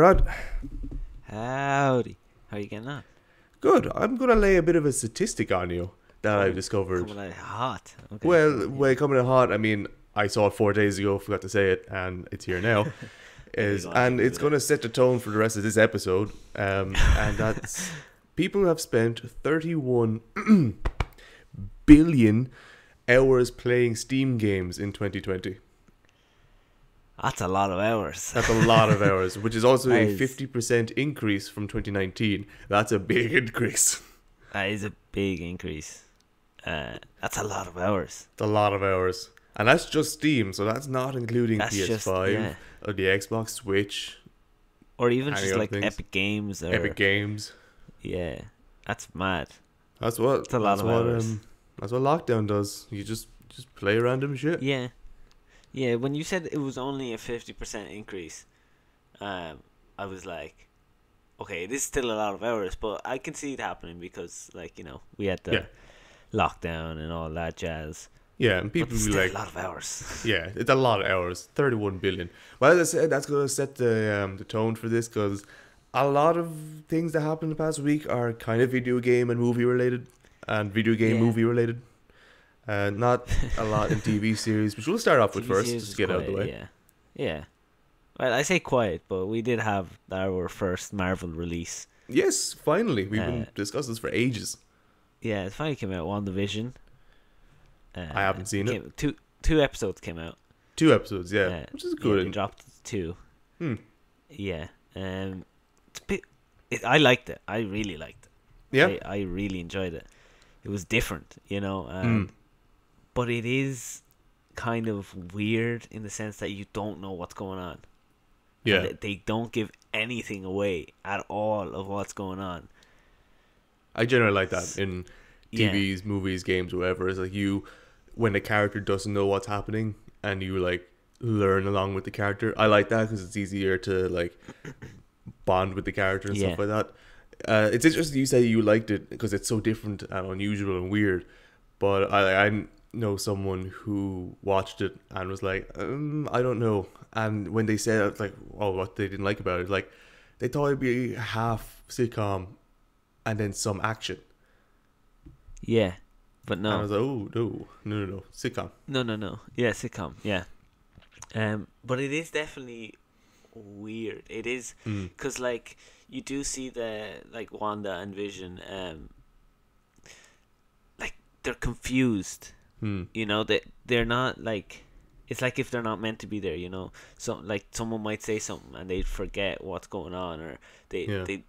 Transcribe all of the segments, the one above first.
Howdy, Rod. Howdy. How are you getting on? Good. I'm going to lay a bit of a statistic on you that I've discovered. Coming out hot. Okay. Well, well, coming in hot, I mean, I saw it four days ago, forgot to say it, and it's here now. is And it's going to set the tone for the rest of this episode. Um, and that's people have spent 31 billion hours playing Steam games in 2020. That's a lot of hours. That's a lot of hours, which is also a 50% increase from 2019. That's a big increase. That is a big increase. Uh, that's a lot of hours. It's a lot of hours. And that's just Steam, so that's not including That's PS5 just- yeah. or the Xbox, Switch, Or even just like things? Epic Games or Epic Games. yeah. That's mad. That's what It's a lot that's of what, hours. Um, that's what lockdown does. You just just play random shit. Yeah. Yeah, when you said it was only a 50% increase, um, I was like, okay, this is still a lot of hours, but I can see it happening because, like, you know, we had the Yeah. lockdown and all that jazz. Yeah, and people be like, a lot of hours. yeah, it's a lot of hours. Thirty-one billion. Well, as I said, that's gonna set the um, the tone for this because a lot of things that happened the past week are kind of video game and movie related, and video game Yeah. movie related. Uh, not a lot in TV series, which we'll start off with TV first, just to get out of the way. Yeah. Yeah. Well, I say quiet, but we did have our first Marvel release. Yes, finally, we've been Uh, discussing this for ages. Yeah, it finally came out. WandaVision. Uh, I haven't seen it. came- Two two episodes came out. Two episodes, yeah, Uh, which is Yeah, good. they dropped two. Hmm. Yeah. Um, it's a bit. It, I liked it. I really liked it. yeah, I, I really enjoyed it. It was different, you know. Um, Mm. But it is kind of weird in the sense that you don't know what's going on. yeah, And they, don't give anything away at all of what's going on. I generally like that in Yeah. TVs, movies, games, whatever. It's like you, when the character doesn't know what's happening, and you like learn along with the character. I like that because it's easier to like bond with the character and stuff like that. Uh, it's interesting you say you liked it because it's so different and unusual and weird. But I I know someone who watched it and was like, um, I don't know. And when they said it, like, oh, what they didn't like about it, like they thought it'd be half sitcom and then some action. Yeah. But And I was like, oh no, no, no, no, sitcom. No, no, no. Yeah, sitcom. Yeah. Um, but it is definitely weird. It is Mm. because like you do see the like Wanda and Vision. Um, like they're confused. Hmm. You know that they're not like. It's like if they're not meant to be there. You know, so like someone might say something and they forget what's going on, or they Yeah. they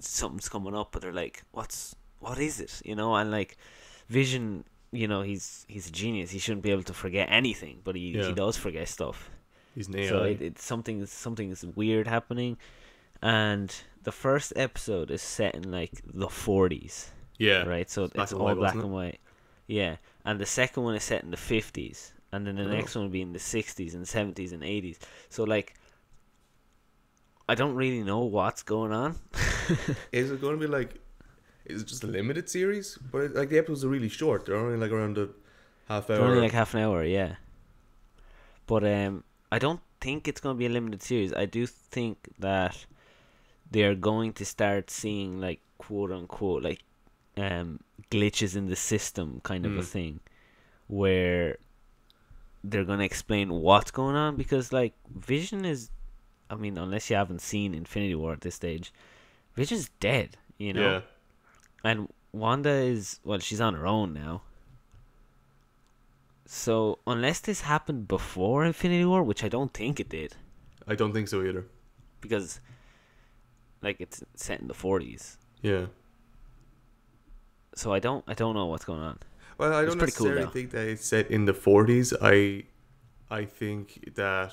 something's coming up, but they're like, "What's what is it?" You know, and like Vision. You know, he's he's a genius. He shouldn't be able to forget anything, but he, Yeah. he does forget stuff. He's an AI. So it, it's something something is weird happening, and the first episode is set in like the forties, yeah, right? So it's and all black and white. Yeah, and the second one is set in the fifties, and then the Oh. next one will be in the sixties and seventies and eighties. So like, I don't really know what's going on. Is it going to be like? Is it just a limited series? But it, like the episodes are really short. They're only like around a half hour. They're only like half an hour, yeah. But um, I don't think it's going to be a limited series. I do think that they're going to start seeing like quote unquote like um glitches in the system kind of a Mm. thing, where they're going to explain what's going on because like Vision is, I mean, unless you haven't seen Infinity War at this stage, Vision's dead. You know. yeah, And Wanda is well, she's on her own now. So unless this happened before Infinity War, which I don't think it did, I don't think so either. because like it's set in the forties. Yeah. So I don't I don't know what's going on. Well, I don't pretty cool, necessarily think that it's set in the 40s. I, I think that.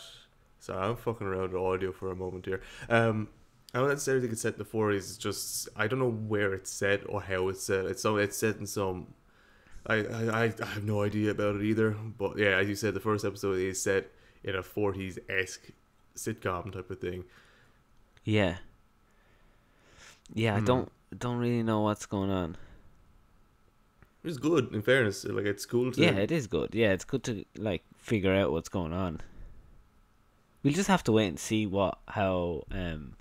Sorry, I'm fucking around with audio for a moment here. Um, I don't necessarily think it's set in the 40s. It's just I don't know where it's set or how it's set. It's so it's set in some. I, I I I have no idea about it either. But yeah, as you said, the first episode is set in a 40s esque sitcom type of thing. Yeah. Yeah, I Hmm. don't don't really know what's going on. It's good, in fairness. Like it's cool to. Yeah, it is good. Yeah, it's good to like figure out what's going on. we'll just have to wait and see what how um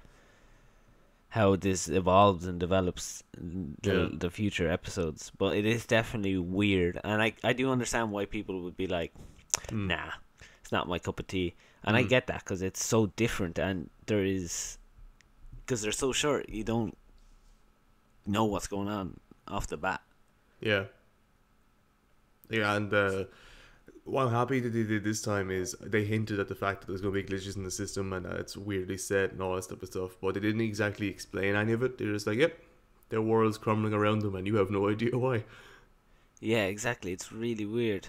how this evolves and develops the Yeah. the future episodes. But it is definitely weird, and I I do understand why people would be like, Mm. nah, it's not my cup of tea, and I Mm. get that because it's so different, and there is because they're so short, you don't know what's going on off the bat. Yeah. Yeah, and uh, what I'm happy that they did this time is they hinted at the fact that there's going to be glitches in the system and that it's weirdly set and all that type of stuff, but they didn't exactly explain any of it. They're just like, yep, their world's crumbling around them and you have no idea why. Yeah, exactly. It's really weird.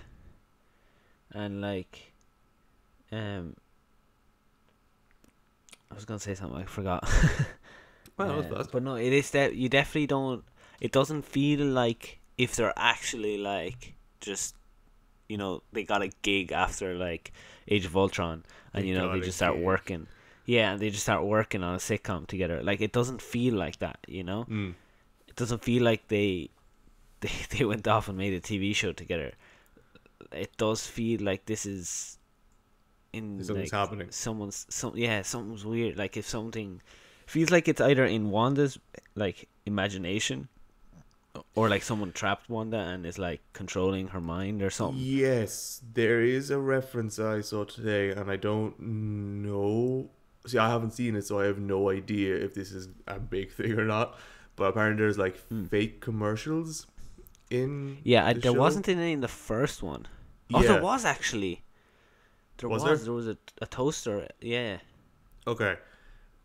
And like um I was gonna say something I forgot. Well, that was Uh. But no, it is that you definitely don't it doesn't feel like if they're actually like just you know, they got a gig after like Age of Ultron and They you know they just start gig. working. Yeah, and they just start working on a sitcom together. Like it doesn't feel like that, you know? Mm. it doesn't feel like they they they went off and made a TV show together. It does feel like this is in Something's like, happening. Someone's some yeah, something's weird. Like if something feels like it's either in Wanda's like imagination or like someone trapped Wanda and is like controlling her mind or something. Yes, there is a reference I saw today, and I don't know. See, I haven't seen it, so I have no idea if this is a big thing or not. But apparently, there's like Hmm. fake commercials in. Yeah, I, there show. wasn't any in the first one. Oh, there was actually. There Was was. there? There, was a, a toaster. Yeah. Okay.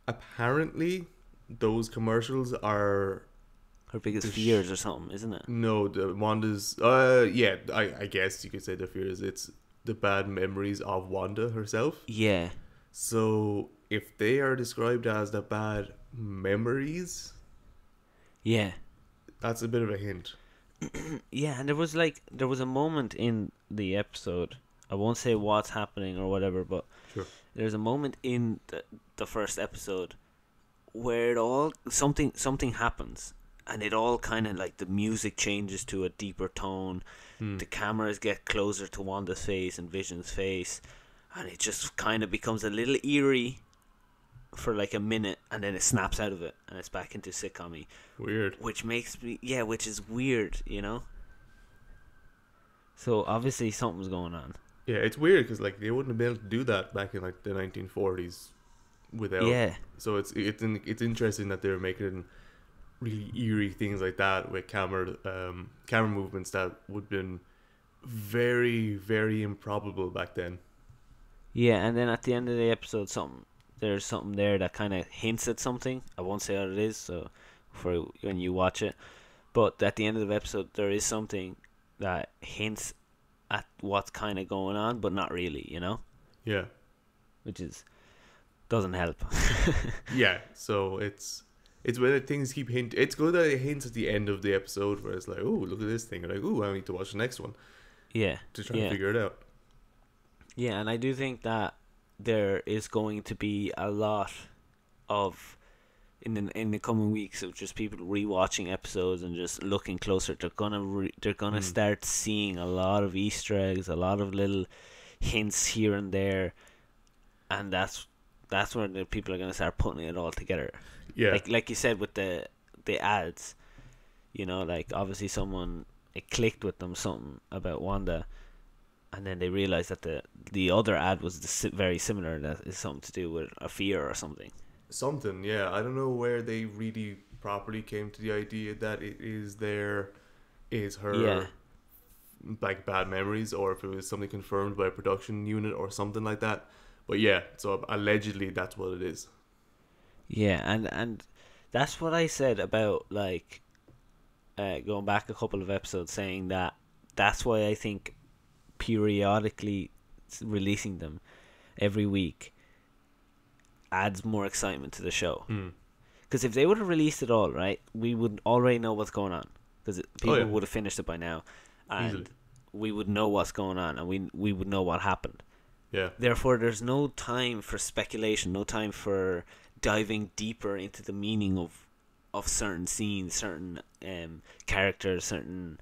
Apparently, those commercials are Her biggest The sh- fears or something, isn't it? no the Wanda's. Uh, yeah, I I guess you could say the fears. It's the bad memories of Wanda herself. Yeah. So if they are described as the bad memories, Yeah. that's a bit of a hint. Yeah, and there was like there was a moment in the episode. I won't say what's happening or whatever, but Sure. there's a moment in the, the first episode where it all something something happens and it all kind of like the music changes to a deeper tone. Hmm. The cameras get closer to Wanda's face and Vision's face, and it just kind of becomes a little eerie for like a minute, and then it snaps out of it and it's back into sitcom Weird. which makes me yeah, which is weird, you know. So obviously something's going on. Yeah, it's weird because like they wouldn't have been able to do that back in like the 1940s without. Yeah, So it's it's in, it's interesting that they're making really eerie things like that with camera um camera movements that would have been very very improbable back then. yeah, and then at the end of the episode, something there's something there that kind of hints at something. I won't say what it is, so for when you watch it, but at the end of the episode, there is something that hints at what's kind of going on, but not really, you know, Yeah. which is doesn't help. Yeah. So it's it's when things keep hint. It's good that it hints at the end of the episode where it's like, oh, look at this thing. Or like, oh, I need to watch the next one yeah, to try Yeah. and figure it out. Yeah, and I do think that there is going to be a lot of in the in the coming weeks of just people rewatching episodes and just looking closer. They're gonna re- they're gonna Mm. start seeing a lot of Easter eggs, a lot of little hints here and there, and that's that's where the people are gonna start putting it all together. Yeah. Like like you said with the the ads, you know, like obviously someone it clicked with them something about Wanda, and then they realized that the the other ad was the, very similar. That is something to do with a fear or something. Something, yeah. I don't know where they really properly came to the idea that it is their, is her, Yeah. like bad memories, or if it was something confirmed by a production unit or something like that. But yeah, so allegedly that's what it is. Yeah, and and that's what I said about like uh, going back a couple of episodes, saying that that's why I think periodically releasing them every week adds more excitement to the show. Hmm. Because if they would have released it all, right, we would already know what's going on. Because people Oh, yeah. would have finished it by now, and Easily. we would know what's going on, and we we would know what happened. Yeah. Therefore, there's no time for speculation, no time for diving deeper into the meaning of of certain scenes, certain um, characters, certain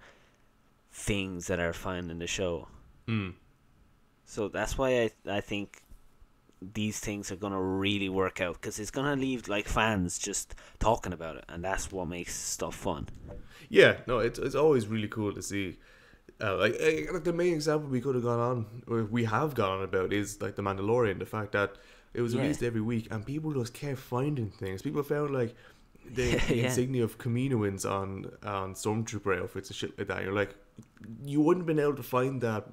things that are found in the show. Hmm. So that's why I I think these things are gonna really work out because it's gonna leave like fans just talking about it, and that's what makes stuff fun. Yeah, no, it's it's always really cool to see. Uh, like, eh, like the main example we could have gone on, or we have gone on about, is like the Mandalorian. The fact that it was Yeah. released every week, and people just kept finding things. People found like the, Yeah. insignia of Kaminoans on on stormtrooper outfits and shit like that. You're like, you wouldn't have been able to find that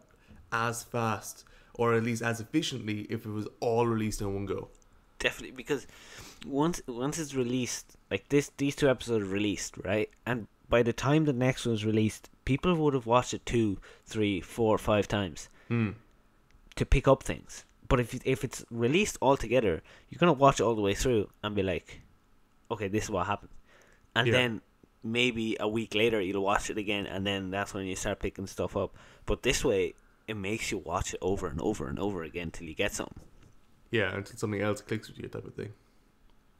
as fast, or at least as efficiently, if it was all released in one go. Definitely because once once it's released, like this, these two episodes are released, right? And by the time the next one's released, people would have watched it two, three, four, five times Hmm. to pick up things. But if if it's released all together, you're gonna watch it all the way through and be like, okay, this is what happened, and Yeah. then maybe a week later you'll watch it again, and then that's when you start picking stuff up. But this way, it makes you watch it over and over and over again till you get something. Yeah, until something else clicks with you, type of thing.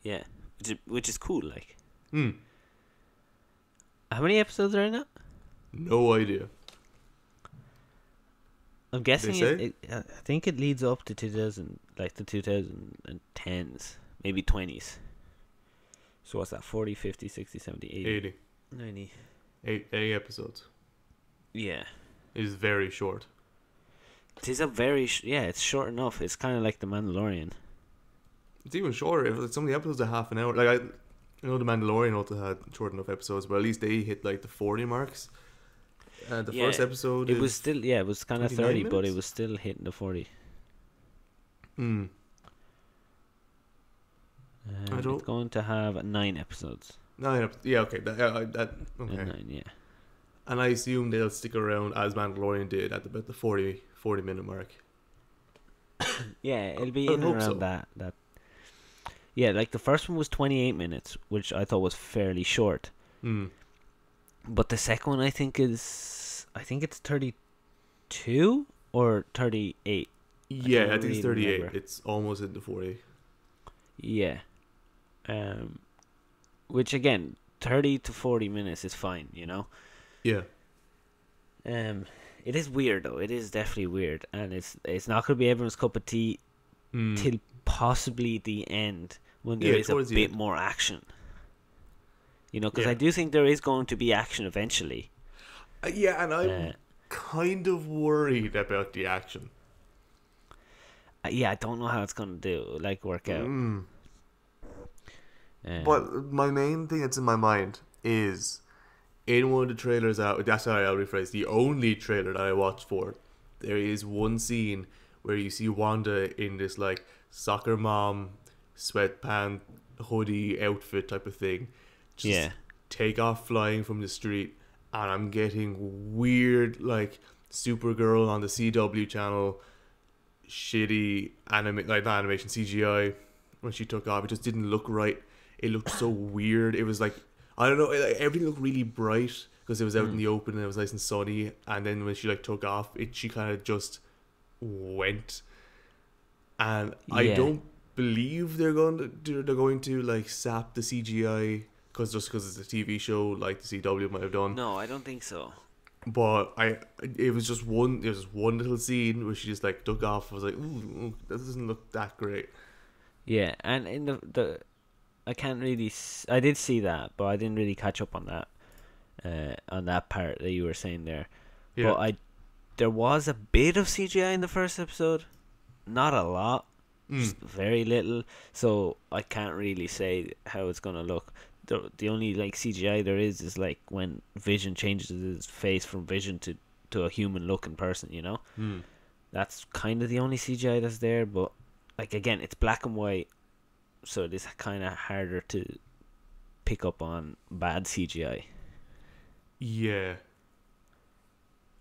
Yeah, which is, which is cool. Like, Hmm. How many episodes are in it? No idea. I'm guessing it, it, uh, I think it leads up to 2000, like the 2010s, maybe 20s. So what's that? 40, 50, 60, 70, 80, 80. 90. Eight, eight episodes. Yeah. It is very short. It is a very, sh- yeah, it's short enough. It's kind of like The Mandalorian. It's even shorter. If like, some of the episodes are half an hour. Like I, I know the Mandalorian also had short enough episodes, but at least they hit like the forty marks. Uh, the Yeah, first episode. it was still, yeah, it was kind of 29 30, but it was still hitting the 40. Hmm. Um, don't- It's going to have nine episodes. Nine. ep- Yeah. Okay. That. Uh, that. Okay. Nine, yeah. And I assume they'll stick around as Mandalorian did at about the 40, 40 minute mark. Yeah, it'll be I in around so. that. That. Yeah, like the first one was 28 minutes, which I thought was fairly short. Hmm. But the second one, I think is, I think it's 32 or 38. Yeah, I, don't think really it's thirty eight. remember. It's almost into forty. Yeah. Um, which again, 30 to 40 minutes is fine, you know. Yeah. Um, it is weird though. It is definitely weird, and it's it's not gonna be everyone's cup of tea Hmm. till possibly the end when there Yeah, is a bit end. more action. You know, because Yeah. I do think there is going to be action eventually. Uh, yeah, and I'm Uh, kind of worried about the action. uh, yeah, I don't know how it's gonna do, like work out. Hmm. Um, But my main thing that's in my mind is in one of the trailers out. That's how I'll rephrase. The only trailer that I watched for, there is one scene where you see Wanda in this like soccer mom sweatpant hoodie outfit type of thing. Just Yeah. take off flying from the street, and I'm getting weird like Supergirl on the CW channel, shitty anime like not animation CGI when she took off. It just didn't look right. It looked so weird. It was like I don't know. Like, everything looked really bright because it was out in Mm. the open and it was nice and sunny. And then when she like took off, it she kind of just went. And I don't believe they're going to they're going to like sap the CGI because just because it's a TV show like the CW might have done. no, I don't think so. But I, it was just one. It was one little scene where she just like took off. I was like, ooh, ooh, that doesn't look that great. Yeah, and in the the, I can't really. I did see that, but I didn't really catch up on that. Uh, on that part that you were saying there. Yeah, But I, there was a bit of CGI in the first episode, not a lot, Mm. very little. So I can't really say how it's gonna look. The the only like CGI there is is like when Vision changes his face from Vision to to a human looking person. You know, Mm. that's kind of the only CGI that's there. But like again, it's black and white, so it is kind of harder to pick up on bad CGI. Yeah.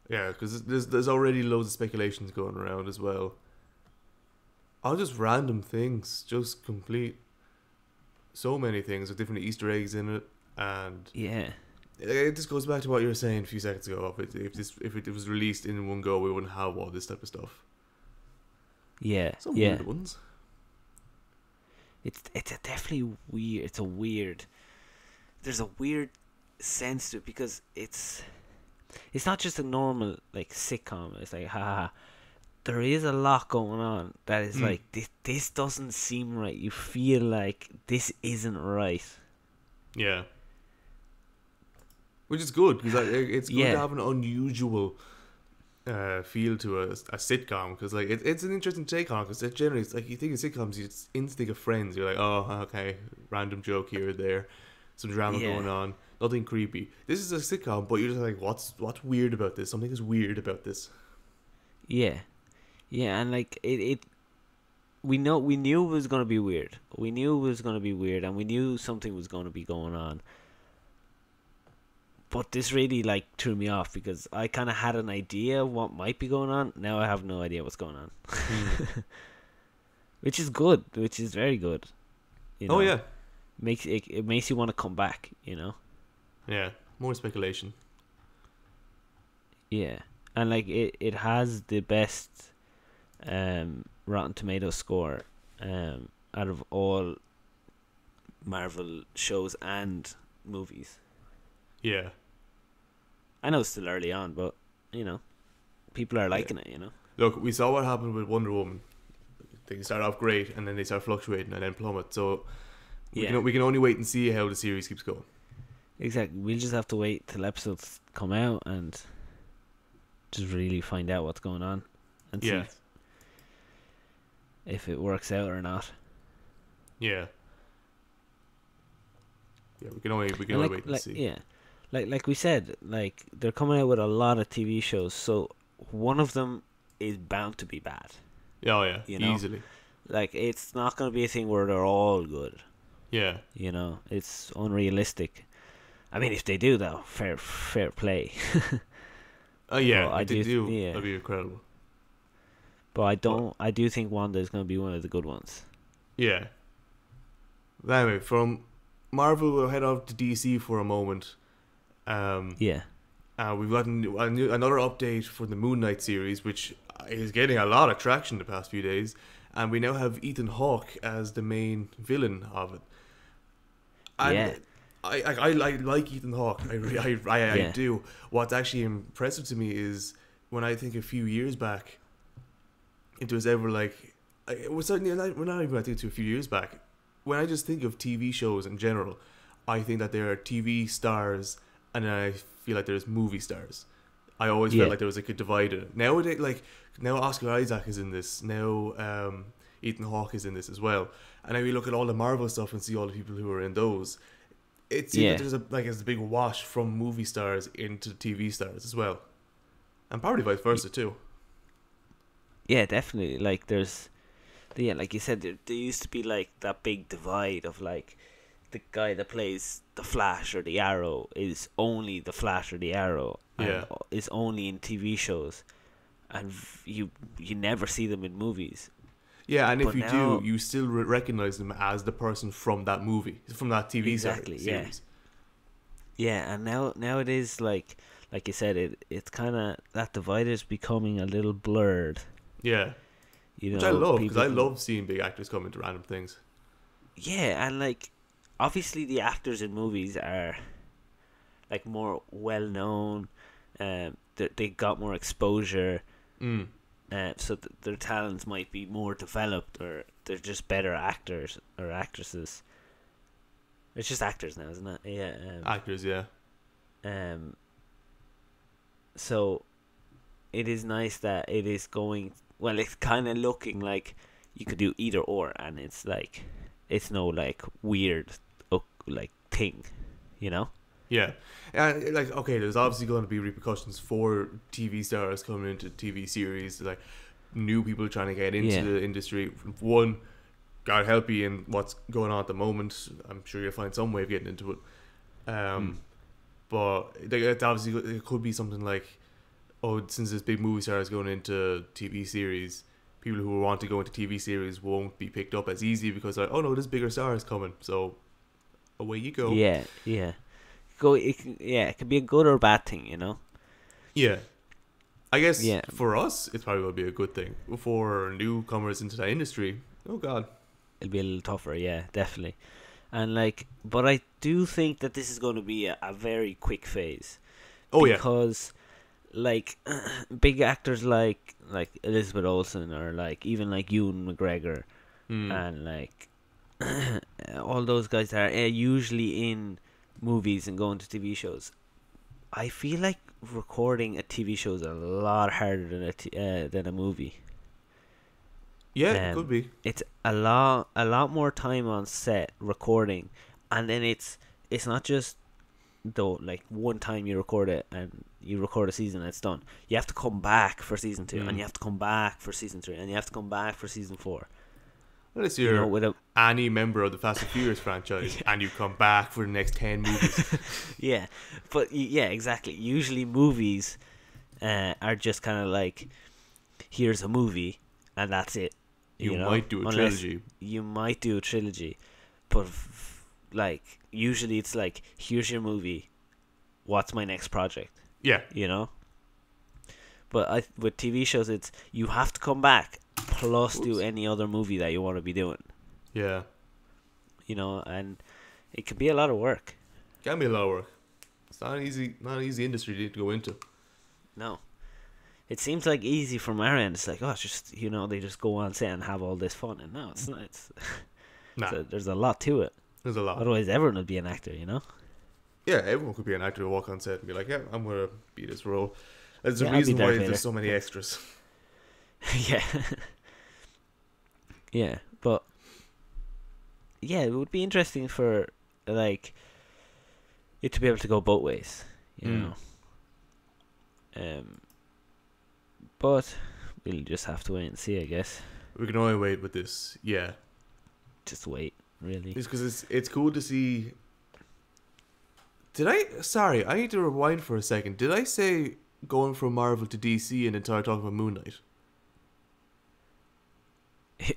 Yeah, because there's there's already loads of speculations going around as well. All just random things, just complete. So many things with different Easter eggs in it, and Yeah. it just goes back to what you were saying a few seconds ago. If it, if this if it was released in one go, we wouldn't have all this type of stuff. Yeah. Some yeah. weird ones. It's it's a definitely weird. It's a weird. There's a weird sense to it because it's it's not just a normal like sitcom. It's like ha ha. ha. There is a lot going on that is Mm. like this. This doesn't seem right. You feel like this isn't right. Yeah. Which is good because it's good Yeah. to have an unusual uh, feel to a, a sitcom because like it, it's an interesting take on because it generally it's like you think of sitcoms you just instantly think of Friends you're like oh okay random joke here or there some drama Yeah. going on nothing creepy this is a sitcom but you're just like what's what's weird about this something is weird about this Yeah, yeah, and like it, it. We know we knew it was gonna be weird. We knew it was gonna be weird, and we knew something was gonna be going on. But this really like threw me off because I kind of had an idea of what might be going on. Now I have no idea what's going on, hmm. which is good. Which is very good. You oh know? yeah makes it, it makes you want to come back. You know. yeah more speculation Yeah, and like it, it has the best um Rotten Tomato score um out of all Marvel shows and movies. yeah I know it's still early on, but you know, people are liking it. You know. look we saw what happened with Wonder Woman they start off great and then they start fluctuating and then plummet so we, Yeah. can, we can only wait and see how the series keeps going Exactly. We'll just have to wait till episodes come out and just really find out what's going on and Yeah. if, if it works out or not. Yeah. Yeah, we can only we can And only like, wait and like, see. Yeah, like like we said, like they're coming out with a lot of TV shows, so one of them is bound to be bad. Oh yeah, you know? easily. Like it's not going to be a thing where they're all good. Yeah, You know, it's unrealistic. I mean, if they do though, fair fair play. uh, yeah. Well, I if they do- do, yeah. that'd be incredible. But I don't. I do think Wanda is going to be one of the good ones. Yeah. Anyway, from Marvel, we'll head off to DC for a moment. Um, Yeah, uh, we've gotten a new, another update for the Moon Knight series, which is getting a lot of traction the past few days, and we now have Ethan Hawke as the main villain of it. And Yeah. I, I, I, I like Ethan Hawke. I, I, I, I Yeah. do. What's actually impressive to me is when I think a few years back, it was ever like, I- it was certainly not, we're not even I think to a few years back. When I just think of TV shows in general, I think that there are TV stars, and I feel like there's movie stars. I always Yeah. felt like there was like a divided. Nowadays, like now Oscar Isaac is in this. Now um, Ethan Hawke is in this as well. And then we look at all the Marvel stuff and see all the people who are in those. It seems Yeah. that there's a like there's a big wash from movie stars into TV stars as well, and probably vice versa too. Yeah, definitely. Like there's, yeah, like you said, there, there used to be like that big divide of like the guy that plays the Flash or the Arrow is only the Flash or the Arrow, and Yeah. is only in TV shows, and you you never see them in movies. Yeah, and if you now- do, you still re- recognize them as the person from that movie, from that TV Exactly, yeah. series. Yeah, and now now it is like like you said, it it's kind of that divide is becoming a little blurred. Yeah, You know, which I love because I love seeing big actors come into random things. Yeah, and like obviously the actors in movies are like more well known. Um, they they got more exposure. Mm. Uh, so th- their talents might be more developed, or they're just better actors or actresses. It's just actors now, isn't it? Yeah. Um, Actors, yeah, um. So, it is nice that it is going. Well, it's kind of looking like you could do either or, and it's like, it's no like weird, like thing, you know. yeah. And like, okay, there's obviously going to be repercussions for TV stars coming into TV series, like new people trying to get into Yeah. the industry. One, God help you in what's going on at the moment. I'm sure you'll find some way of getting into it. Um, but like, it's obviously it could be something like, oh, since this big movie star is going into TV series, people who want to go into TV series won't be picked up as easy because like, oh no, this bigger star is coming, so away you go. Yeah, yeah. Go. It yeah, it could be a good or a bad thing, you know. Yeah. I guess Yeah. for us, it's probably going to be a good thing. For newcomers into that industry, oh god. It'll be a little tougher, yeah, definitely. And like, but I do think that this is going to be a, a very quick phase. Oh yeah. because like big actors like like Elizabeth Olsen or like even like Ewan McGregor Mm. and like all those guys that are uh, usually in movies and going to TV shows. I feel like recording a TV show is a lot harder than a t- uh, than a movie. yeah, it um, could be. It's a lot a lot more time on set recording, and then it's it's not just though like one time you record it and you record a season and it's done. You have to come back for season two, Mm. and you have to come back for season three, and you have to come back for season four. Unless You you're know, with any member of the Fast and Furious franchise and you come back for the next 10 movies. yeah, but yeah, exactly. Usually movies uh, are just kind of like, here's a movie and that's it. You, know? might do a Unless trilogy. You might do a trilogy, but f- like usually it's like, here's your movie. What's my next project? Yeah. You know. But I, with TV shows, it's you have to come back plus do any other movie that you want to be doing. Yeah. You know, and it can be a lot of work. Can be a lot of work. It's not an easy, not an easy industry to go into. No. It seems like easy from our end. It's like, oh, it's just you know, they just go on set and have all this fun, and no, it's not. It's, Nah, it's a- there's a lot to it. there's a lot. Otherwise, everyone would be an actor, you know. Yeah, everyone could be an actor to walk on set and be like, yeah, I'm going to be this role. There's Yeah, a reason why there's so many extras. yeah. yeah, but yeah, it would be interesting for like it to be able to go both ways, you Mm. know. Um, but we'll just have to wait and see, I guess. We can only wait with this. Yeah. Just wait, really. It's because it's, it's cool to see. Did I. Sorry, I need to rewind for a second. Did I say going from Marvel to DC and then start talking about Moon Knight?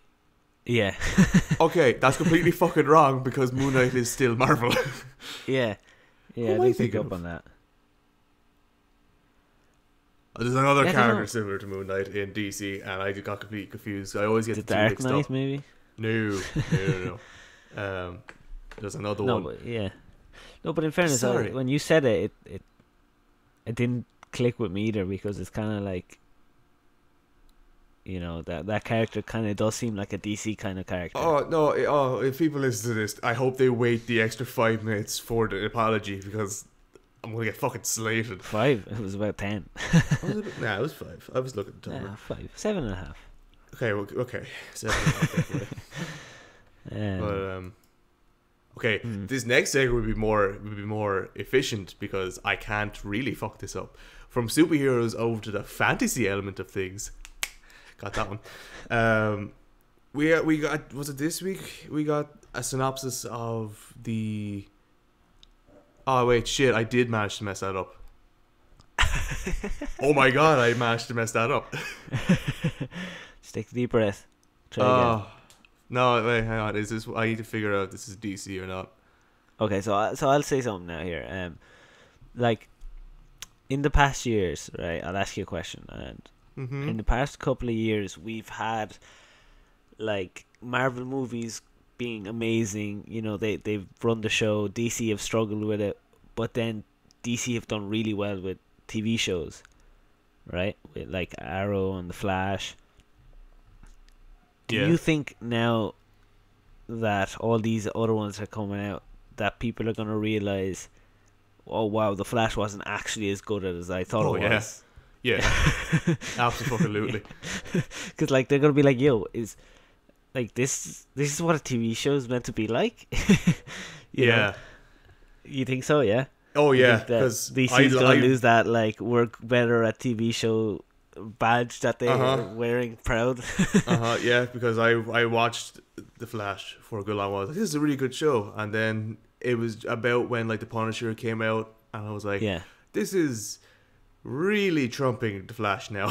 Yeah, Okay, that's completely fucking wrong because Moon Knight is still Marvel. yeah, yeah. am I did pick up of? on that. There's another Yeah, character similar to Moon Knight in DC, and I got completely confused. I always get The the two Dark mixed Knight, up. maybe. No, no, no, no. Um, there's another No, one. but yeah. No, but in fairness, I- Sorry. when you said it, it it, it didn't click with me either because it's kind of like, you know, that that character kind of does seem like a DC kind of character. Oh no! Oh, if people listen to this, I hope they wait the extra five minutes for the apology because I'm gonna get fucking slated. Five. It was about ten. Was it? Nah, it was five. I was looking at the timer. Yeah, five, seven and a half. Okay, well, okay, seven. and a half. Um, but um, okay, Mm. this next segment would be more would be more efficient because I can't really fuck this up. From superheroes over to the fantasy element of things. Got that one. Um, we we got was it this week? We got a synopsis of the. Oh wait, shit! I did manage to mess that up. oh my god! I managed to mess that up. just take a deep breath. Try again. No! Wait, hang on. Is this? I need to figure out if this is DC or not. Okay, so I, so I'll say something now here. Um, like in the past years, right? I'll ask you a question, and Mm-hmm. in the past couple of years, we've had like Marvel movies being amazing. You know, they they've run the show. DC have struggled with it, but then DC have done really well with TV shows, right? With like Arrow and the Flash. Do Yeah. you think now that all these other ones are coming out that people are gonna realize? Oh wow, the Flash wasn't actually as good as I thought Oh, it yeah. was. Yeah, absolutely. Because like they're gonna be like, "Yo, is like this? This is what a TV show is meant to be like." You know? yeah. you think so? Yeah. Oh yeah, because DC's gonna lose that like work better at TV show badge that they're Uh-huh. wearing proud. uh-huh, yeah, because I I watched The Flash for a good long while. Like, this is a really good show, and then it was about when like The Punisher came out, and I was like, yeah, this is really trumping The Flash now.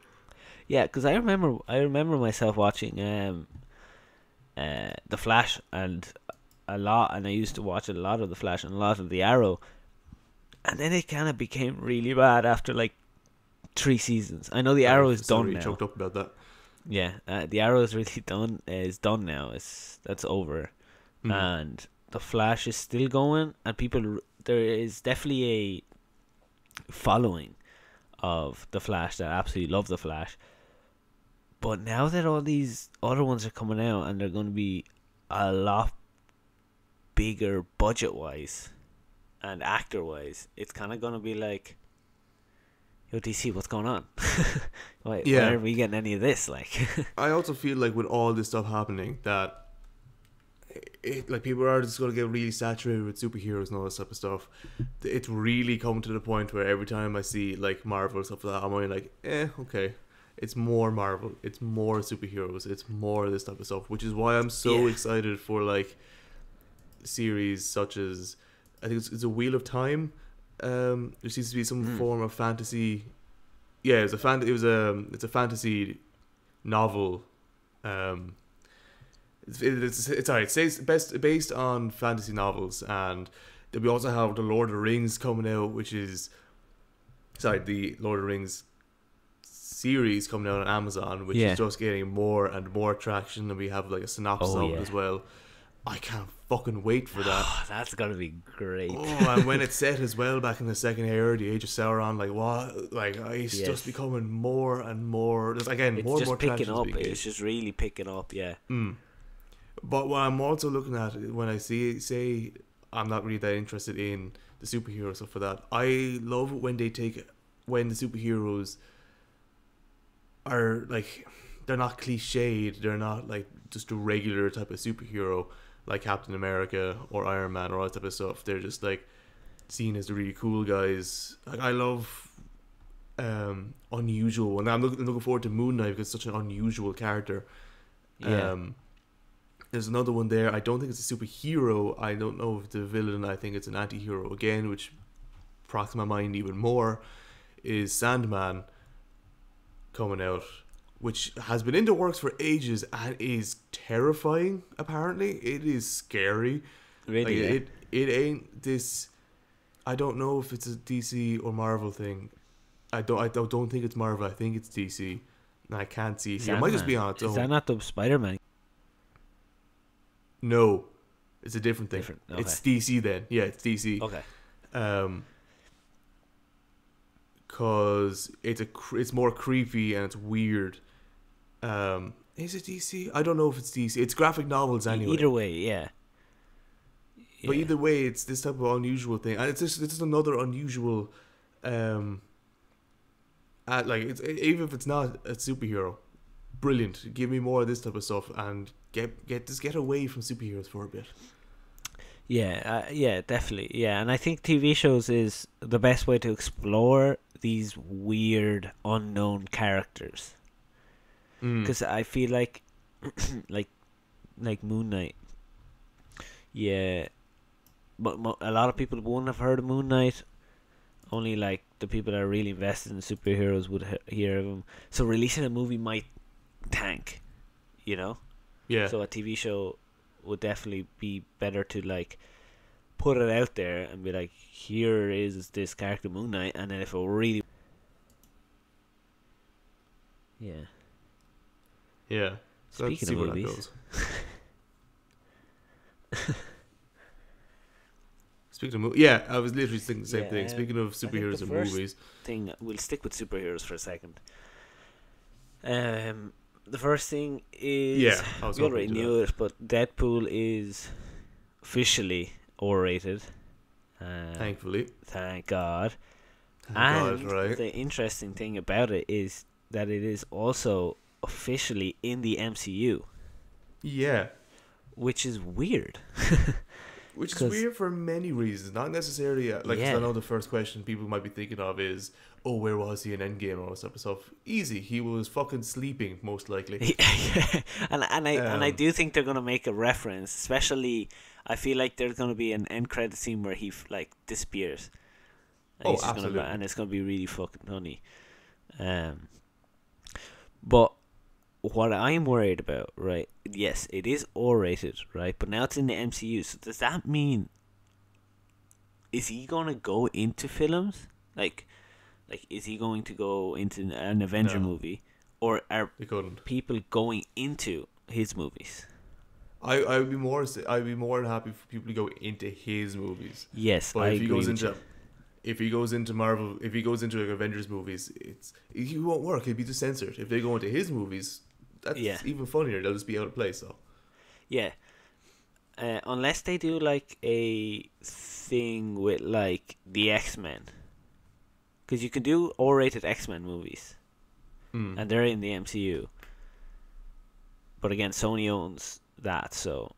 yeah. Because I remember, I remember myself watching um, uh, the Flash and a lot, and I used to watch a lot of the Flash and a lot of the Arrow, and then it kind of became really bad after like three seasons. I know the Arrow is done really now. Choked up about that. Yeah, uh, the Arrow is really done. Is done now. It's that's over, Mhm. and the Flash is still going. And people, there is definitely a following of the Flash that absolutely love the Flash. But now that all these other ones are coming out and they're going to be a lot bigger budget wise and actor wise, it's kind of going to be like, yo, DC, what's going on? why, Yeah. why aren't we getting any of this? Like, I also feel like with all this stuff happening, that it, like people are just going to get really saturated with superheroes and all this type of stuff. It's really come to the point where every time I see like Marvel stuff like that, I'm only like, eh, okay. It's more Marvel. It's more superheroes. It's more this type of stuff, which is why I'm so Yeah. excited for like series such as I think it's, it's a Wheel of Time. Um, there seems to be some Hmm. form of fantasy. Yeah, it was a fan. It was a it's a fantasy novel. Um, it's it's it's alright. It's based best based on fantasy novels, and then we also have the Lord of the Rings coming out, which is sorry, the Lord of the Rings series coming out on Amazon, which Yeah. is just getting more and more traction, and we have like a synopsis Oh, of yeah. it as well. I can't fucking wait for that. oh, that's going to be great. Oh, and when it's set as well back in the second era, the Age of Sauron, like what, like uh, it's Yes. just becoming more and more. There's again it's more and just more picking up. It's just really picking up, yeah. Mm. But what I'm also looking at when I see say I'm not really that interested in the superhero stuff for that. I love when they take when the superheroes are like they're not cliched. They're not like just a regular type of superhero like Captain America or Iron Man or all that type of stuff. They're just like seen as the really cool guys. Like I love um unusual and I'm looking, looking forward to Moon Knight because it's such an unusual character. Yeah. Um, there's another one there. I don't think it's a superhero. I don't know if the villain. I think it's an anti-hero again, which cracks my mind even more. Is Sandman coming out, which has been in the works for ages and is terrifying. Apparently, it is scary. really, Like, yeah. it it ain't this. I don't know if it's a DC or Marvel thing. I don't. I don't, don't think it's Marvel. I think it's DC. And I can't see. it might just be on its own. Is that not the Spider Man? No, it's a different thing. Different, It's DC then. Yeah, it's DC. Okay. Um, cause it's a it's more creepy and it's weird. Um, is it DC? I don't know if it's DC. It's graphic novels anyway. Either way, yeah. But either way, it's this type of unusual thing, and it's just it's just another unusual, um. Uh, like it's even if it's not a superhero, brilliant. Give me more of this type of stuff and get get just get away from superheroes for a bit. Yeah, uh, yeah, definitely. Yeah, and I think TV shows is the best way to explore these weird unknown characters Mm. because I feel like like like Moon Knight. Yeah, but mo- a lot of people won't have heard of Moon Knight. Only like the people that are really invested in superheroes would he- hear of him. So releasing a movie might tank, you know. yeah, So a TV show would definitely be better to like put it out there and be like, here is this character Moon Knight, and then if it really, yeah. Yeah. So Speaking see of movies. Speaking of movies, yeah, I was literally thinking the same Yeah, thing. um, Speaking of superheroes and movies, thing we'll stick with superheroes for a second. Um, the first thing is yeah, I was we already knew it, but Deadpool is officially R-rated. Uh. Thankfully, thank God. Thank and God, right? the interesting thing about it is that it is also officially in the MCU, Yeah, which is weird. which is weird for many reasons. Not necessarily like Yeah. I know the first question people might be thinking of is, "Oh, where was he in Endgame?" and all this type of stuff. Easy, he was fucking sleeping most likely. and and I and I Um, do think they're gonna make a reference, especially I feel like there's gonna be an end credit scene where he like disappears. And Oh, just gonna absolutely. and it's gonna be really fucking funny. Um, but what I'm worried about, right? Yes, it is R-rated, right? But now it's in the MCU. So does that mean is he gonna go into films? Like, like is he going to go into an Avenger No. movie, or are people going into his movies? I I would be more I'd be more than happy for people to go into his movies. Yes, But I if he goes into if he goes into Marvel, if he goes into like Avengers movies, it's he won't work. He'd be just censored. If they go into his movies, that's Yeah. even funnier. They'll just be out of place. So Yeah. Uh, unless they do like a thing with like the X Men, because you can do R-rated X Men movies, Mm. and they're in the MCU. But again, Sony owns that, so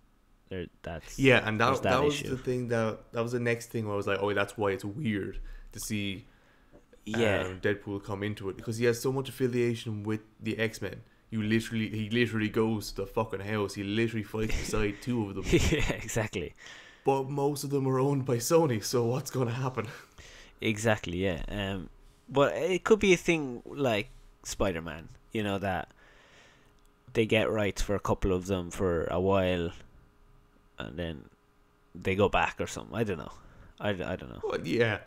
there that's yeah, and there's that that, was the thing that that was the next thing where I was like, oh, that's why it's weird to see yeah, um, Deadpool come into it because he has so much affiliation with the X Men. You literally, he literally goes to the fucking house. He literally fights beside two of them, yeah, exactly, but most of them are owned by Sony. So what's going to happen? exactly, yeah. Um, but it could be a thing like Spider Man, you know that they get rights for a couple of them for a while, and then they go back or something. I don't know. I, I don't know. Well, yeah,